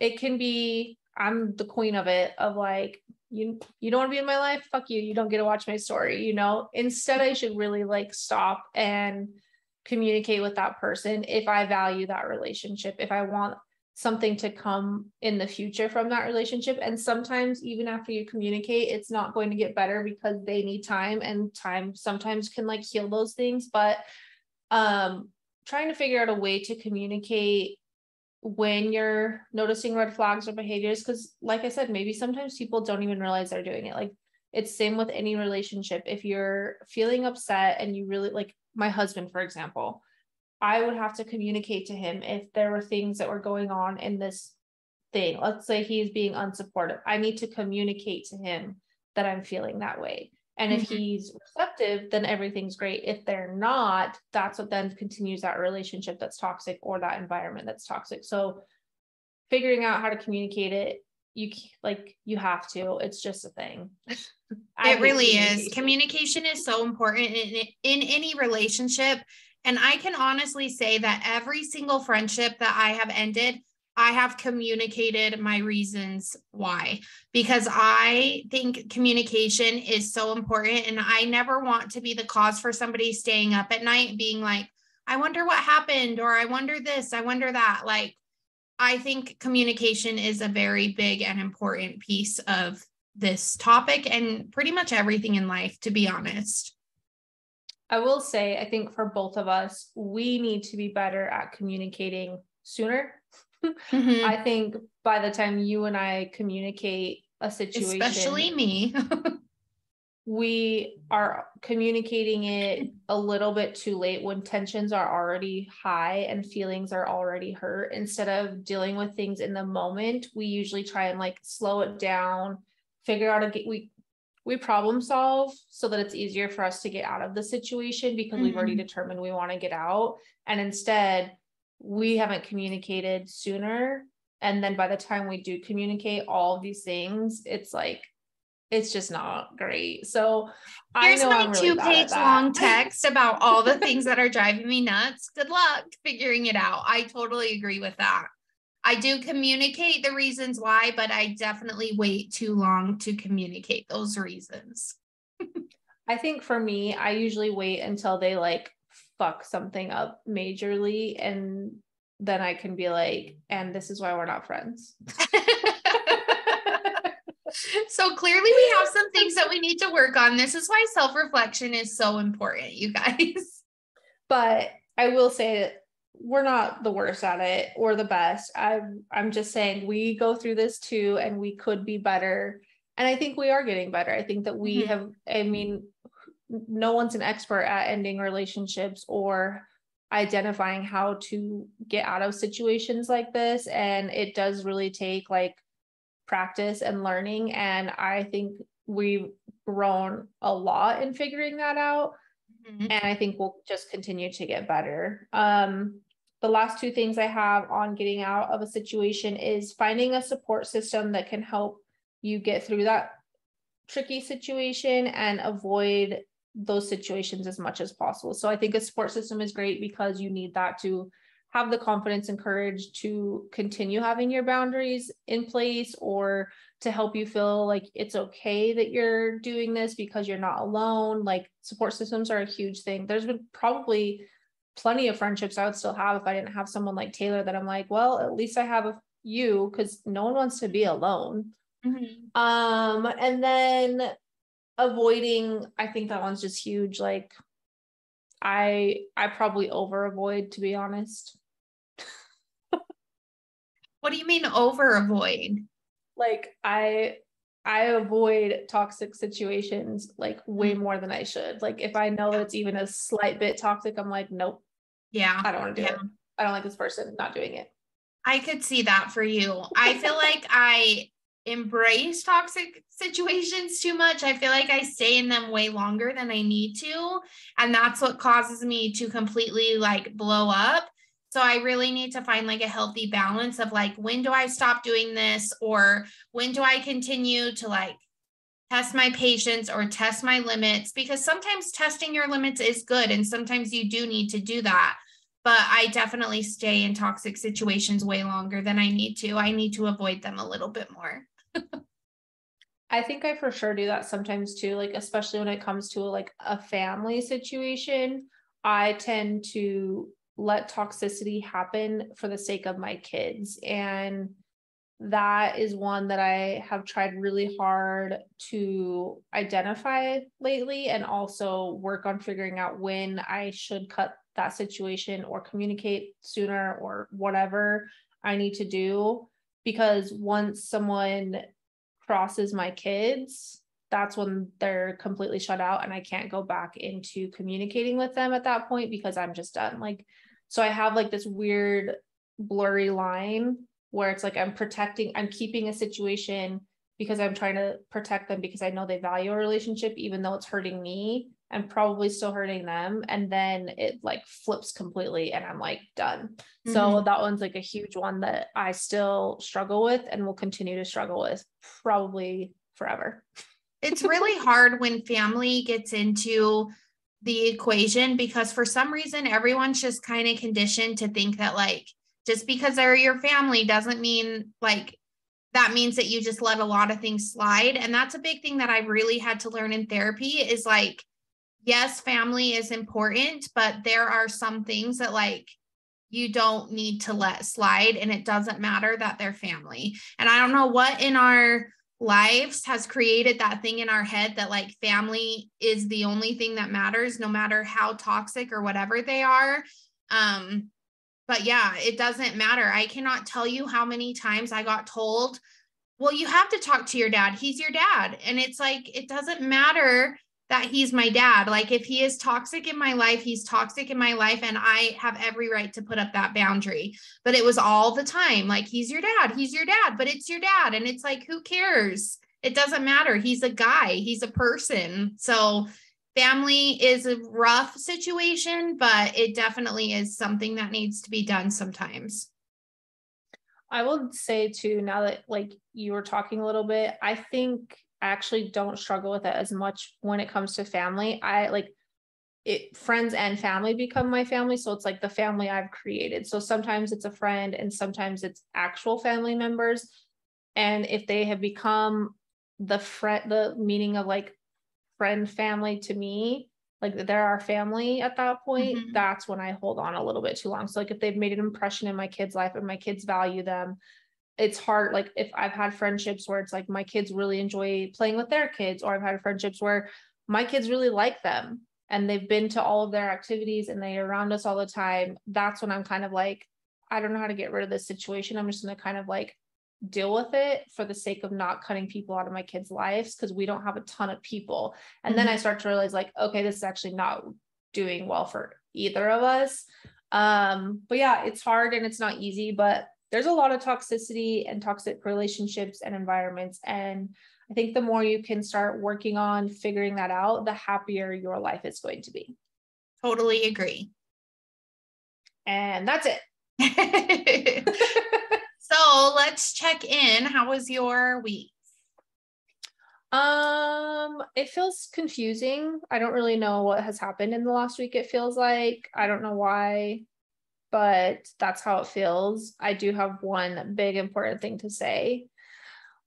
it can be I'm the queen of it of like you you don't want to be in my life fuck you you don't get to watch my story you know instead I should really like stop and communicate with that person if I value that relationship if I want something to come in the future from that relationship. And sometimes, even after you communicate, it's not going to get better because they need time, and time sometimes can like heal those things. But um, trying to figure out a way to communicate when you're noticing red flags or behaviors, because, like I said, maybe sometimes people don't even realize they're doing it. Like, it's same with any relationship. If you're feeling upset and you really like my husband, for example, I would have to communicate to him if there were things that were going on in this thing. Let's say he's being unsupportive. I need to communicate to him that I'm feeling that way. And mm-hmm. if he's receptive, then everything's great. If they're not, that's what then continues that relationship that's toxic or that environment that's toxic. So figuring out how to communicate it, you like you have to. It's just a thing. it really is. Communication is so important in, in any relationship and I can honestly say that every single friendship that I have ended, I have communicated my reasons why, because I think communication is so important. And I never want to be the cause for somebody staying up at night being like, I wonder what happened, or I wonder this, I wonder that. Like, I think communication is a very big and important piece of this topic and pretty much everything in life, to be honest. I will say, I think for both of us, we need to be better at communicating sooner. Mm-hmm. I think by the time you and I communicate a situation, especially me, we are communicating it a little bit too late when tensions are already high and feelings are already hurt. Instead of dealing with things in the moment, we usually try and like slow it down, figure out a get we we problem solve so that it's easier for us to get out of the situation because mm-hmm. we've already mm-hmm. determined we want to get out. And instead, we haven't communicated sooner. And then by the time we do communicate all of these things, it's like it's just not great. So here's my really two page long text about all the things that are driving me nuts. Good luck figuring it out. I totally agree with that. I do communicate the reasons why, but I definitely wait too long to communicate those reasons. I think for me, I usually wait until they like fuck something up majorly and then I can be like, and this is why we're not friends. so clearly we have some things that we need to work on. This is why self-reflection is so important, you guys. But I will say we're not the worst at it or the best. I'm I'm just saying we go through this too and we could be better. And I think we are getting better. I think that we mm-hmm. have I mean no one's an expert at ending relationships or identifying how to get out of situations like this and it does really take like practice and learning. And I think we've grown a lot in figuring that out. Mm-hmm. And I think we'll just continue to get better. Um, the last two things I have on getting out of a situation is finding a support system that can help you get through that tricky situation and avoid those situations as much as possible. So I think a support system is great because you need that to have the confidence and courage to continue having your boundaries in place or to help you feel like it's okay that you're doing this because you're not alone. Like support systems are a huge thing. There's been probably plenty of friendships I would still have if I didn't have someone like Tayler that I'm like, well, at least I have a, you because no one wants to be alone. Mm-hmm. Um, and then avoiding, I think that one's just huge. Like I I probably over avoid to be honest. What do you mean over avoid? Like I I avoid toxic situations like way mm. more than I should. Like if I know that it's even a slight bit toxic, I'm like, nope. Yeah. I don't want to do yeah. it. I don't like this person not doing it. I could see that for you. I feel like I embrace toxic situations too much. I feel like I stay in them way longer than I need to. And that's what causes me to completely like blow up. So I really need to find like a healthy balance of like, when do I stop doing this? Or when do I continue to like test my patience or test my limits? Because sometimes testing your limits is good. And sometimes you do need to do that. But I definitely stay in toxic situations way longer than I need to. I need to avoid them a little bit more. I think I for sure do that sometimes too, like especially when it comes to like a family situation. I tend to let toxicity happen for the sake of my kids. And that is one that I have tried really hard to identify lately and also work on figuring out when I should cut that situation or communicate sooner or whatever I need to do. Because once someone crosses my kids, that's when they're completely shut out and I can't go back into communicating with them at that point because I'm just done. Like so I have like this weird blurry line where it's like I'm protecting, I'm keeping a situation because I'm trying to protect them because I know they value a relationship, even though it's hurting me and probably still hurting them. And then it like flips completely and I'm like done. Mm-hmm. So that one's like a huge one that I still struggle with and will continue to struggle with probably forever. it's really hard when family gets into the equation because for some reason everyone's just kind of conditioned to think that like just because they're your family doesn't mean like that means that you just let a lot of things slide and that's a big thing that i really had to learn in therapy is like yes, family is important, but there are some things that like you don't need to let slide and it doesn't matter that they're family. And I don't know what in our lives has created that thing in our head that like family is the only thing that matters no matter how toxic or whatever they are. Um but yeah, it doesn't matter. I cannot tell you how many times I got told, well, you have to talk to your dad. He's your dad. And it's like, it doesn't matter that he's my dad. Like, if he is toxic in my life, he's toxic in my life. And I have every right to put up that boundary. But it was all the time like, he's your dad. He's your dad. But it's your dad. And it's like, who cares? It doesn't matter. He's a guy, he's a person. So, family is a rough situation, but it definitely is something that needs to be done sometimes. I will say too, now that like you were talking a little bit, I think I actually don't struggle with it as much when it comes to family. I like it friends and family become my family. So it's like the family I've created. So sometimes it's a friend and sometimes it's actual family members. And if they have become the friend, the meaning of like friend family to me like they're our family at that point mm-hmm. that's when i hold on a little bit too long so like if they've made an impression in my kids life and my kids value them it's hard like if i've had friendships where it's like my kids really enjoy playing with their kids or i've had friendships where my kids really like them and they've been to all of their activities and they're around us all the time that's when i'm kind of like i don't know how to get rid of this situation i'm just going to kind of like deal with it for the sake of not cutting people out of my kids' lives because we don't have a ton of people. And mm-hmm. then I start to realize, like, okay, this is actually not doing well for either of us. Um, but yeah, it's hard and it's not easy, but there's a lot of toxicity and toxic relationships and environments. And I think the more you can start working on figuring that out, the happier your life is going to be. Totally agree. And that's it. So let's check in. How was your week? Um, it feels confusing. I don't really know what has happened in the last week. It feels like I don't know why, but that's how it feels. I do have one big important thing to say.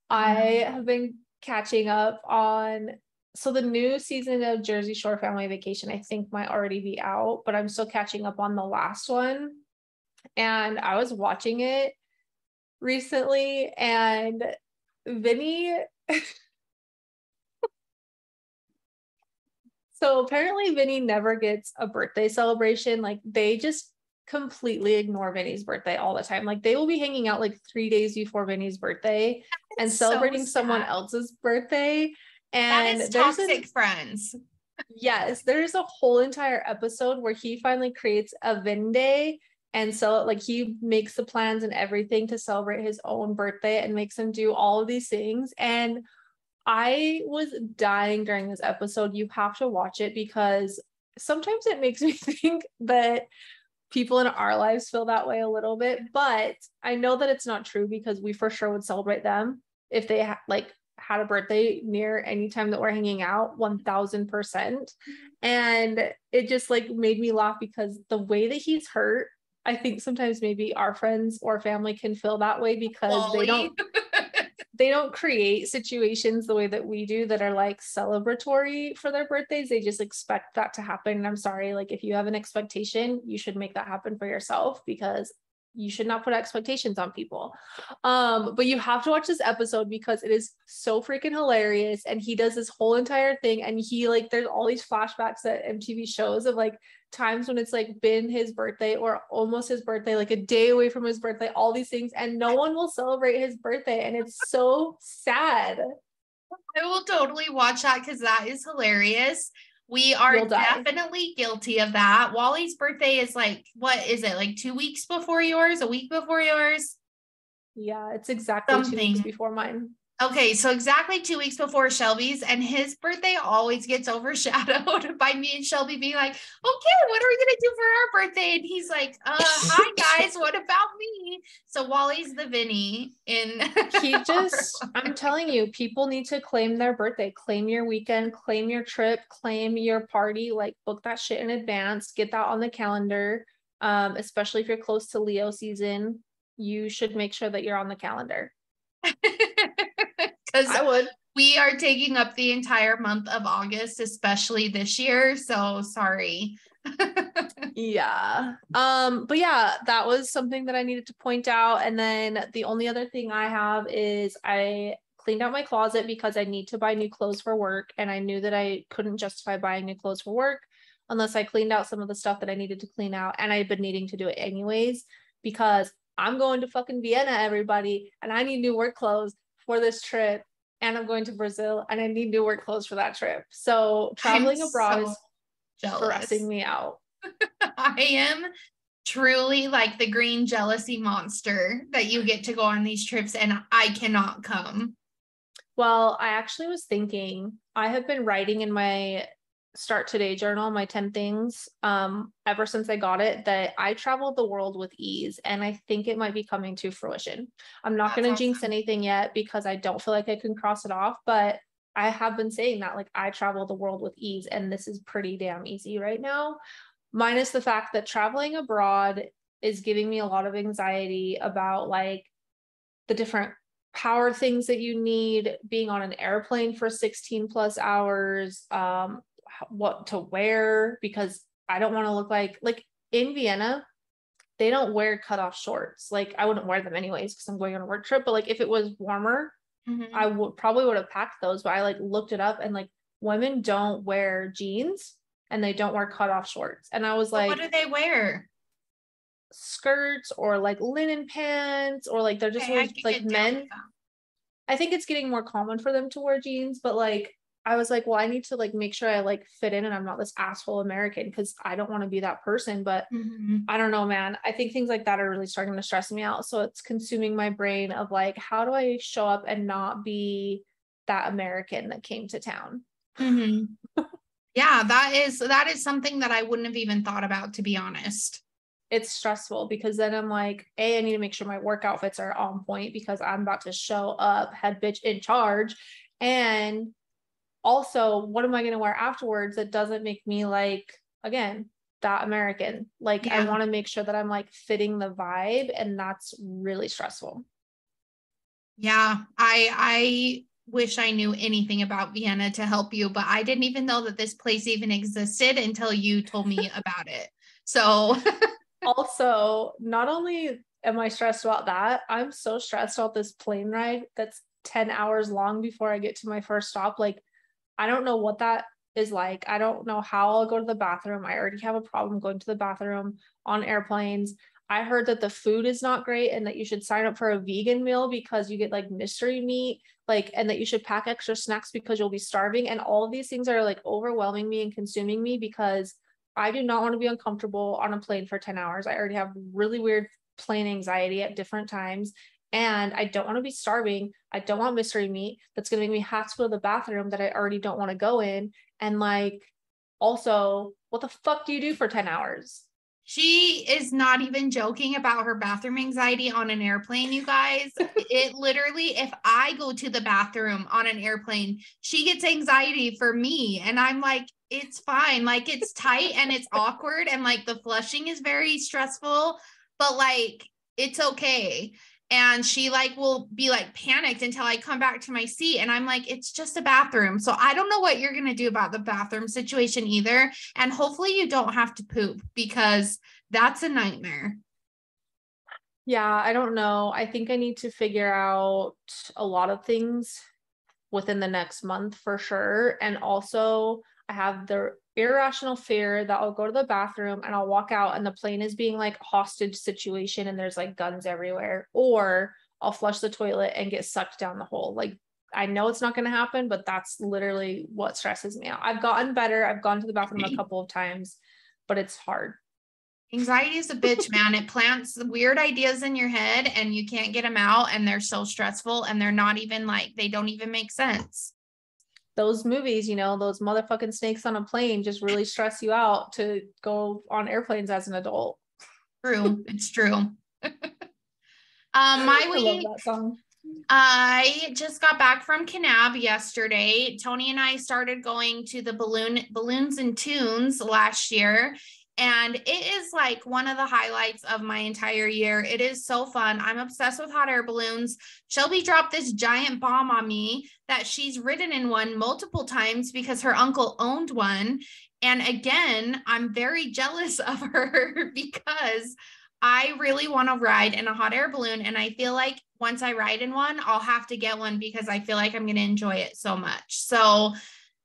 I mm-hmm. have been catching up on so the new season of Jersey Shore Family Vacation I think might already be out, but I'm still catching up on the last one. And I was watching it recently and Vinny So apparently Vinny never gets a birthday celebration. Like they just completely ignore Vinny's birthday all the time. Like they will be hanging out like 3 days before Vinny's birthday and celebrating so someone else's birthday and that is toxic a, friends. Yes, there's a whole entire episode where he finally creates a Vin day and so like he makes the plans and everything to celebrate his own birthday and makes him do all of these things and i was dying during this episode you have to watch it because sometimes it makes me think that people in our lives feel that way a little bit but i know that it's not true because we for sure would celebrate them if they ha- like had a birthday near any time that we're hanging out 1000% and it just like made me laugh because the way that he's hurt I think sometimes maybe our friends or family can feel that way because Wally. they don't they don't create situations the way that we do that are like celebratory for their birthdays. They just expect that to happen. And I'm sorry, like if you have an expectation, you should make that happen for yourself because you should not put expectations on people. Um, but you have to watch this episode because it is so freaking hilarious. And he does this whole entire thing, and he like there's all these flashbacks that MTV shows of like times when it's like been his birthday or almost his birthday, like a day away from his birthday, all these things, and no one will celebrate his birthday. And it's so sad. I will totally watch that because that is hilarious. We are definitely guilty of that. Wally's birthday is like, what is it? Like two weeks before yours, a week before yours? Yeah, it's exactly Something. two weeks before mine. Okay, so exactly two weeks before Chelby's, and his birthday always gets overshadowed by me and Chelby being like, "Okay, what are we gonna do for our birthday?" And he's like, "Uh, hi guys, what about me?" So Wally's the Vinny in. he just, I'm telling you, people need to claim their birthday, claim your weekend, claim your trip, claim your party. Like book that shit in advance, get that on the calendar. Um, especially if you're close to Leo season, you should make sure that you're on the calendar. Because I would. we are taking up the entire month of August, especially this year. So sorry. yeah. Um, but yeah, that was something that I needed to point out. And then the only other thing I have is I cleaned out my closet because I need to buy new clothes for work. And I knew that I couldn't justify buying new clothes for work unless I cleaned out some of the stuff that I needed to clean out. And I've been needing to do it anyways because I'm going to fucking Vienna, everybody, and I need new work clothes for this trip. And I'm going to Brazil and I need new work clothes for that trip. So traveling I'm abroad so is jealous. stressing me out. I am truly like the green jealousy monster that you get to go on these trips and I cannot come. Well, I actually was thinking I have been writing in my start today journal, my 10 things, um, ever since I got it, that I traveled the world with ease. And I think it might be coming to fruition. I'm not going to awesome. jinx anything yet because I don't feel like I can cross it off, but I have been saying that like I travel the world with ease and this is pretty damn easy right now. Minus the fact that traveling abroad is giving me a lot of anxiety about like the different power things that you need, being on an airplane for 16 plus hours, um, what to wear, because I don't want to look like like in Vienna, they don't wear cutoff shorts. Like I wouldn't wear them anyways because I'm going on a work trip. But like if it was warmer, Mm-hmm. I would probably would have packed those, but I like looked it up and like women don't wear jeans and they don't wear cutoff shorts. And I was like, what do they wear? Skirts or like linen pants or like they're just okay, like men. I think it's getting more common for them to wear jeans, but like I was like, well, I need to like make sure I like fit in and I'm not this asshole American because I don't want to be that person. But mm-hmm. I don't know, man. I think things like that are really starting to stress me out. So it's consuming my brain of like, how do I show up and not be that American that came to town? Mm-hmm. yeah, that is that is something that I wouldn't have even thought about, to be honest. It's stressful because then I'm like, A, I need to make sure my work outfits are on point because I'm about to show up head bitch in charge. And also what am i going to wear afterwards that doesn't make me like again that american? Like yeah. i want to make sure that i'm like fitting the vibe and that's really stressful. Yeah i i wish i knew anything about vienna to help you but i didn't even know that this place even existed until you told me about it. So also not only am i stressed about that i'm so stressed about this plane ride that's 10 hours long before i get to my first stop. Like I don't know what that is like. I don't know how I'll go to the bathroom. I already have a problem going to the bathroom on airplanes. I heard that the food is not great and that you should sign up for a vegan meal because you get like mystery meat, like, and that you should pack extra snacks because you'll be starving. And all of these things are like overwhelming me and consuming me because I do not want to be uncomfortable on a plane for 10 hours. I already have really weird plane anxiety at different times and I don't want to be starving. I don't want mystery meat that's going to make me have to go to the bathroom that I already don't want to go in. And like, also, what the fuck do you do for 10 hours? She is not even joking about her bathroom anxiety on an airplane, you guys. it literally, if I go to the bathroom on an airplane, she gets anxiety for me. And I'm like, it's fine. Like, it's tight and it's awkward. And like, the flushing is very stressful, but like, it's okay and she like will be like panicked until I come back to my seat and I'm like it's just a bathroom. So I don't know what you're going to do about the bathroom situation either and hopefully you don't have to poop because that's a nightmare. Yeah, I don't know. I think I need to figure out a lot of things within the next month for sure and also I have the irrational fear that I'll go to the bathroom and I'll walk out and the plane is being like hostage situation and there's like guns everywhere or I'll flush the toilet and get sucked down the hole. Like I know it's not going to happen, but that's literally what stresses me out. I've gotten better. I've gone to the bathroom a couple of times, but it's hard. Anxiety is a bitch, man. It plants weird ideas in your head and you can't get them out and they're so stressful and they're not even like they don't even make sense those movies, you know, those motherfucking snakes on a plane just really stress you out to go on airplanes as an adult. True. It's true. um, my week, I just got back from Kanab yesterday. Tony and I started going to the balloon balloons and tunes last year. And it is like one of the highlights of my entire year. It is so fun. I'm obsessed with hot air balloons. Chelby dropped this giant bomb on me that she's ridden in one multiple times because her uncle owned one. And again, I'm very jealous of her because I really want to ride in a hot air balloon. And I feel like once I ride in one, I'll have to get one because I feel like I'm going to enjoy it so much. So,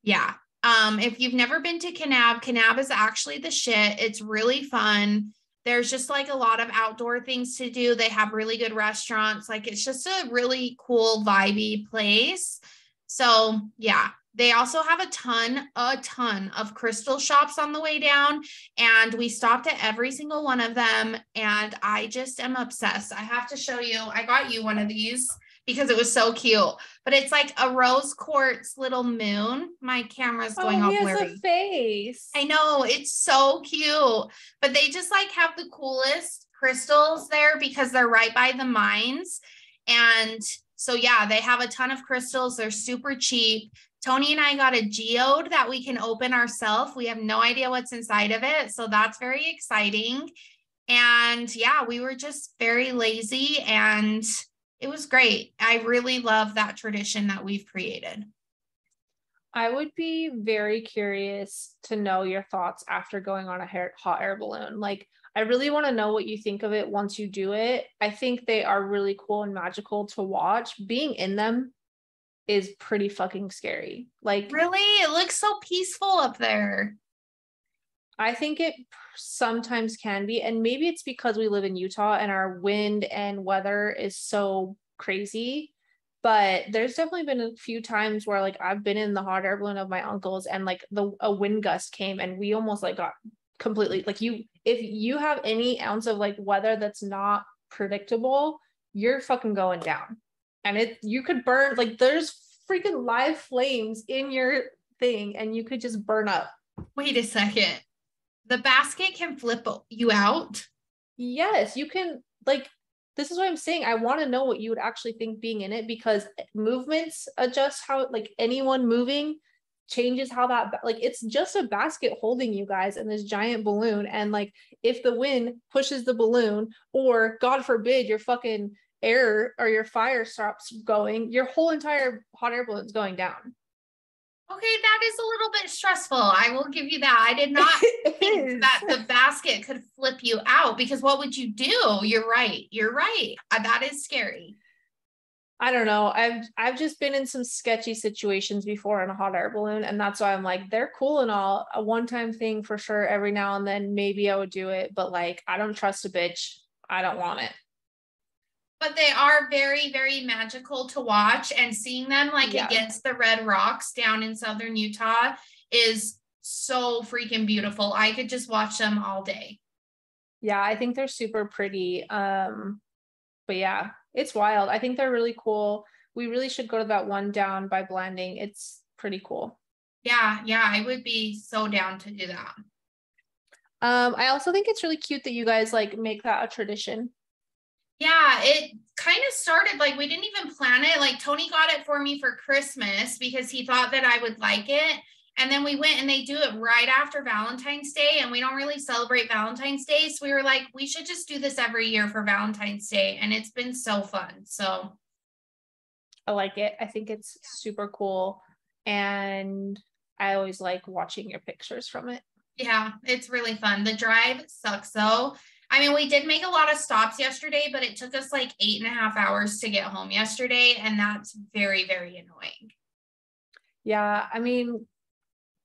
yeah. Um, if you've never been to Kanab, Kanab is actually the shit. It's really fun. There's just like a lot of outdoor things to do. They have really good restaurants. Like it's just a really cool, vibey place. So, yeah, they also have a ton, a ton of crystal shops on the way down. And we stopped at every single one of them. And I just am obsessed. I have to show you. I got you one of these because it was so cute. But it's like a rose quartz little moon. My camera's going oh, all blurry. face. I know it's so cute. But they just like have the coolest crystals there because they're right by the mines. And so yeah, they have a ton of crystals. They're super cheap. Tony and I got a geode that we can open ourselves. We have no idea what's inside of it. So that's very exciting. And yeah, we were just very lazy and it was great. I really love that tradition that we've created. I would be very curious to know your thoughts after going on a hair, hot air balloon. Like, I really want to know what you think of it once you do it. I think they are really cool and magical to watch. Being in them is pretty fucking scary. Like Really? It looks so peaceful up there. I think it sometimes can be and maybe it's because we live in Utah and our wind and weather is so crazy. But there's definitely been a few times where like I've been in the hot air balloon of my uncle's and like the a wind gust came and we almost like got completely like you if you have any ounce of like weather that's not predictable, you're fucking going down and it you could burn like there's freaking live flames in your thing and you could just burn up. Wait a second. The basket can flip you out? Yes, you can like this is what I'm saying. I want to know what you would actually think being in it because movements adjust how like anyone moving changes how that like it's just a basket holding you guys in this giant balloon and like if the wind pushes the balloon or god forbid you're fucking air or your fire stops going, your whole entire hot air balloon is going down. Okay, that is a little bit stressful. I will give you that. I did not think that the basket could flip you out because what would you do? You're right. You're right. Uh, that is scary. I don't know. I've I've just been in some sketchy situations before in a hot air balloon, and that's why I'm like, they're cool and all. A one-time thing for sure. Every now and then, maybe I would do it, but like, I don't trust a bitch. I don't want it but they are very very magical to watch and seeing them like yeah. against the red rocks down in southern utah is so freaking beautiful. I could just watch them all day. Yeah i think they're super pretty um but yeah it's wild. I think they're really cool. We really should go to that one down by Blanding it's pretty cool. Yeah yeah i would be so down to do that. Um i also think it's really cute that you guys like make that a tradition yeah, it kind of started like we didn't even plan it. Like Tony got it for me for Christmas because he thought that I would like it. And then we went and they do it right after Valentine's Day, and we don't really celebrate Valentine's Day. So we were like, we should just do this every year for Valentine's Day. And it's been so fun. So I like it. I think it's super cool. And I always like watching your pictures from it. Yeah, it's really fun. The drive sucks though I mean, we did make a lot of stops yesterday, but it took us like eight and a half hours to get home yesterday. And that's very, very annoying. Yeah. I mean,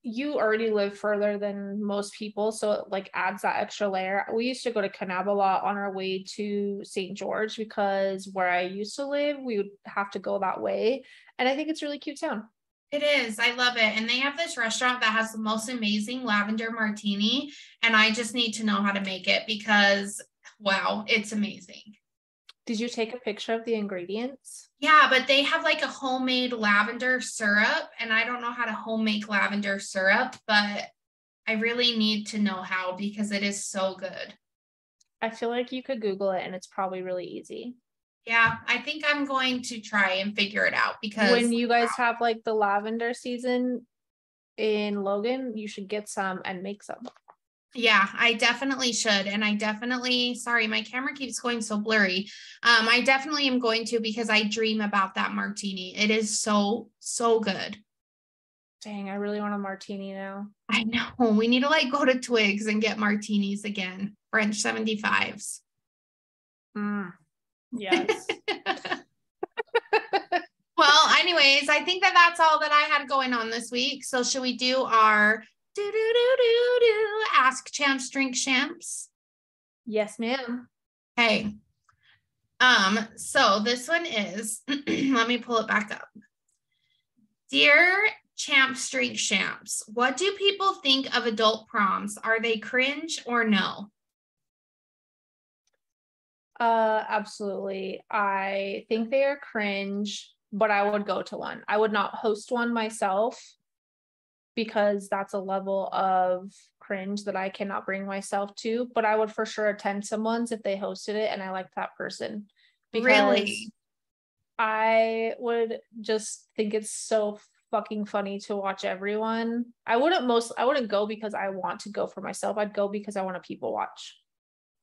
you already live further than most people. So it like adds that extra layer. We used to go to Kanab a lot on our way to St. George because where I used to live, we would have to go that way. And I think it's really cute town. It is. I love it. And they have this restaurant that has the most amazing lavender martini. And I just need to know how to make it because, wow, it's amazing. Did you take a picture of the ingredients? Yeah, but they have like a homemade lavender syrup. And I don't know how to home make lavender syrup, but I really need to know how because it is so good. I feel like you could Google it and it's probably really easy. Yeah, I think I'm going to try and figure it out because when you guys have like the lavender season in Logan, you should get some and make some. Yeah, I definitely should. And I definitely, sorry, my camera keeps going so blurry. Um, I definitely am going to because I dream about that martini. It is so, so good. Dang, I really want a martini now. I know. We need to like go to Twigs and get martinis again. French 75s. Mm. Yes. well, anyways, I think that that's all that I had going on this week. So, should we do our do do do do do ask champs drink champs? Yes, ma'am. Hey. Um, so this one is let me pull it back up. Dear champs drink champs, what do people think of adult proms? Are they cringe or no? Uh absolutely. I think they are cringe, but I would go to one. I would not host one myself because that's a level of cringe that I cannot bring myself to. But I would for sure attend someone's if they hosted it and I liked that person. Because really? I would just think it's so fucking funny to watch everyone. I wouldn't most I wouldn't go because I want to go for myself. I'd go because I want to people watch.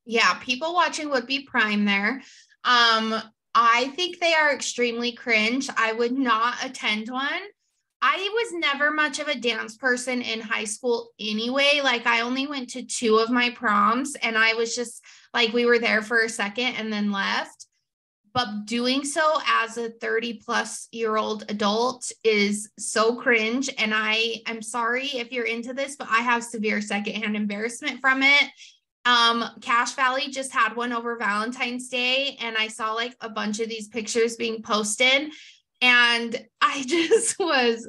Yeah, people watching would be prime there. Um I think they are extremely cringe. I would not attend one I was never much of a dance person in high school anyway. Like I only went to two of my proms and I was just like we were there for a second and then left. But doing so as a 30 plus year old adult is so cringe. And I am sorry if you're into this, but I have severe secondhand embarrassment from it. Um, Cache Valley just had one over Valentine's Day, and I saw like a bunch of these pictures being posted and I just was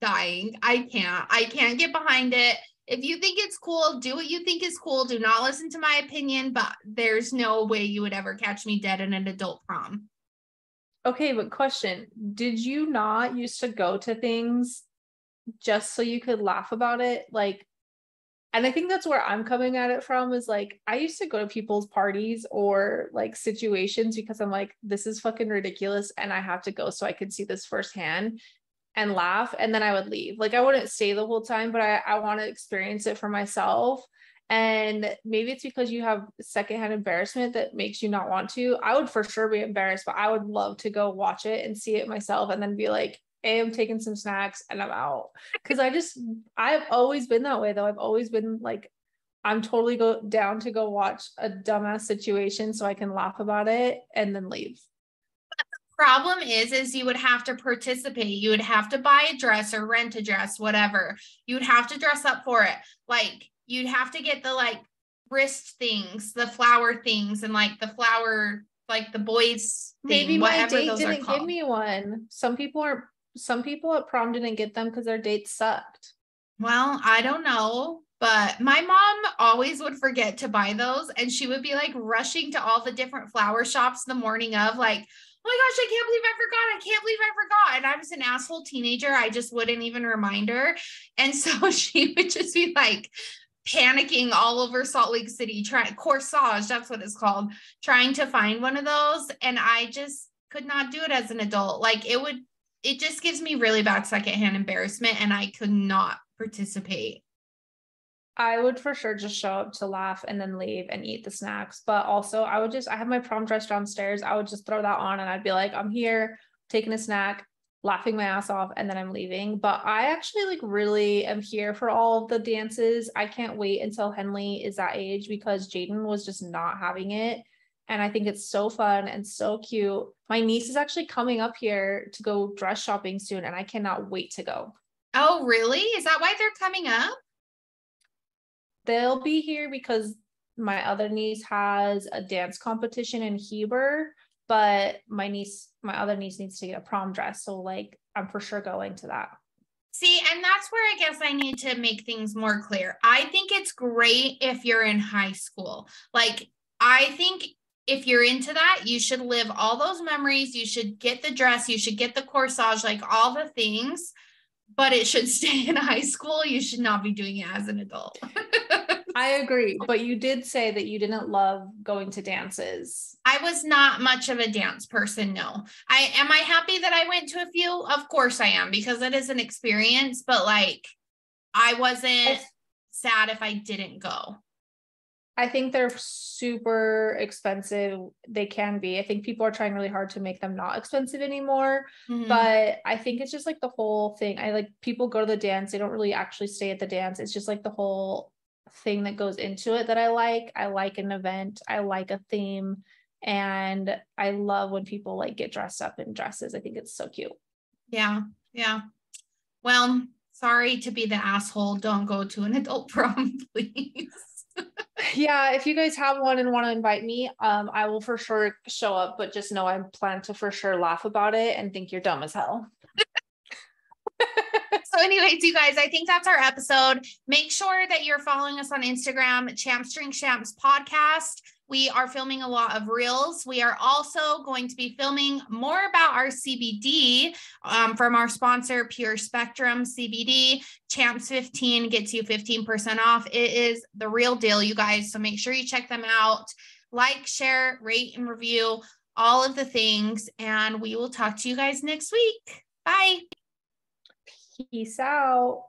dying. I can't. I can't get behind it. If you think it's cool, do what you think is cool. Do not listen to my opinion, but there's no way you would ever catch me dead in an adult prom. Okay, but question Did you not used to go to things just so you could laugh about it? Like, and I think that's where I'm coming at it from is like, I used to go to people's parties or like situations because I'm like, this is fucking ridiculous and I have to go so I can see this firsthand and laugh. And then I would leave. Like, I wouldn't stay the whole time, but I, I want to experience it for myself. And maybe it's because you have secondhand embarrassment that makes you not want to. I would for sure be embarrassed, but I would love to go watch it and see it myself and then be like, hey, I'm taking some snacks and I'm out. Cause I just, I've always been that way though. I've always been like, I'm totally go down to go watch a dumbass situation so I can laugh about it and then leave. But the problem is, is you would have to participate. You would have to buy a dress or rent a dress, whatever. You would have to dress up for it. Like you'd have to get the like wrist things, the flower things, and like the flower, like the boys. Thing, Maybe my date didn't give me one. Some people are some people at prom didn't get them because their dates sucked. Well, I don't know, but my mom always would forget to buy those and she would be like rushing to all the different flower shops the morning of like, oh my gosh, I can't believe I forgot. I can't believe I forgot. And I was an asshole teenager. I just wouldn't even remind her. And so she would just be like panicking all over Salt Lake City, trying corsage, that's what it's called, trying to find one of those. And I just could not do it as an adult. Like it would it just gives me really bad secondhand embarrassment and I could not participate. I would for sure just show up to laugh and then leave and eat the snacks. But also, I would just, I have my prom dress downstairs. I would just throw that on and I'd be like, I'm here taking a snack, laughing my ass off, and then I'm leaving. But I actually like really am here for all of the dances. I can't wait until Henley is that age because Jaden was just not having it. And I think it's so fun and so cute. My niece is actually coming up here to go dress shopping soon, and I cannot wait to go. Oh, really? Is that why they're coming up? They'll be here because my other niece has a dance competition in Heber, but my niece, my other niece needs to get a prom dress. So, like, I'm for sure going to that. See, and that's where I guess I need to make things more clear. I think it's great if you're in high school. Like, I think if you're into that, you should live all those memories. You should get the dress, you should get the corsage, like all the things, but it should stay in high school. You should not be doing it as an adult. I agree, but you did say that you didn't love going to dances. I was not much of a dance person, no. I am I happy that I went to a few? Of course I am because it is an experience, but like I wasn't sad if I didn't go. I think they're super expensive. They can be. I think people are trying really hard to make them not expensive anymore. Mm-hmm. But I think it's just like the whole thing. I like people go to the dance, they don't really actually stay at the dance. It's just like the whole thing that goes into it that I like. I like an event, I like a theme, and I love when people like get dressed up in dresses. I think it's so cute. Yeah. Yeah. Well, sorry to be the asshole. Don't go to an adult prom, please yeah, if you guys have one and want to invite me, um, I will for sure show up, but just know I plan to for sure laugh about it and think you're dumb as hell. so, anyways, you guys, I think that's our episode. Make sure that you're following us on Instagram, Champs Drink Champs Podcast. We are filming a lot of reels. We are also going to be filming more about our CBD um, from our sponsor, Pure Spectrum CBD. Champs 15 gets you 15% off. It is the real deal, you guys. So make sure you check them out. Like, share, rate, and review all of the things. And we will talk to you guys next week. Bye. Peace out.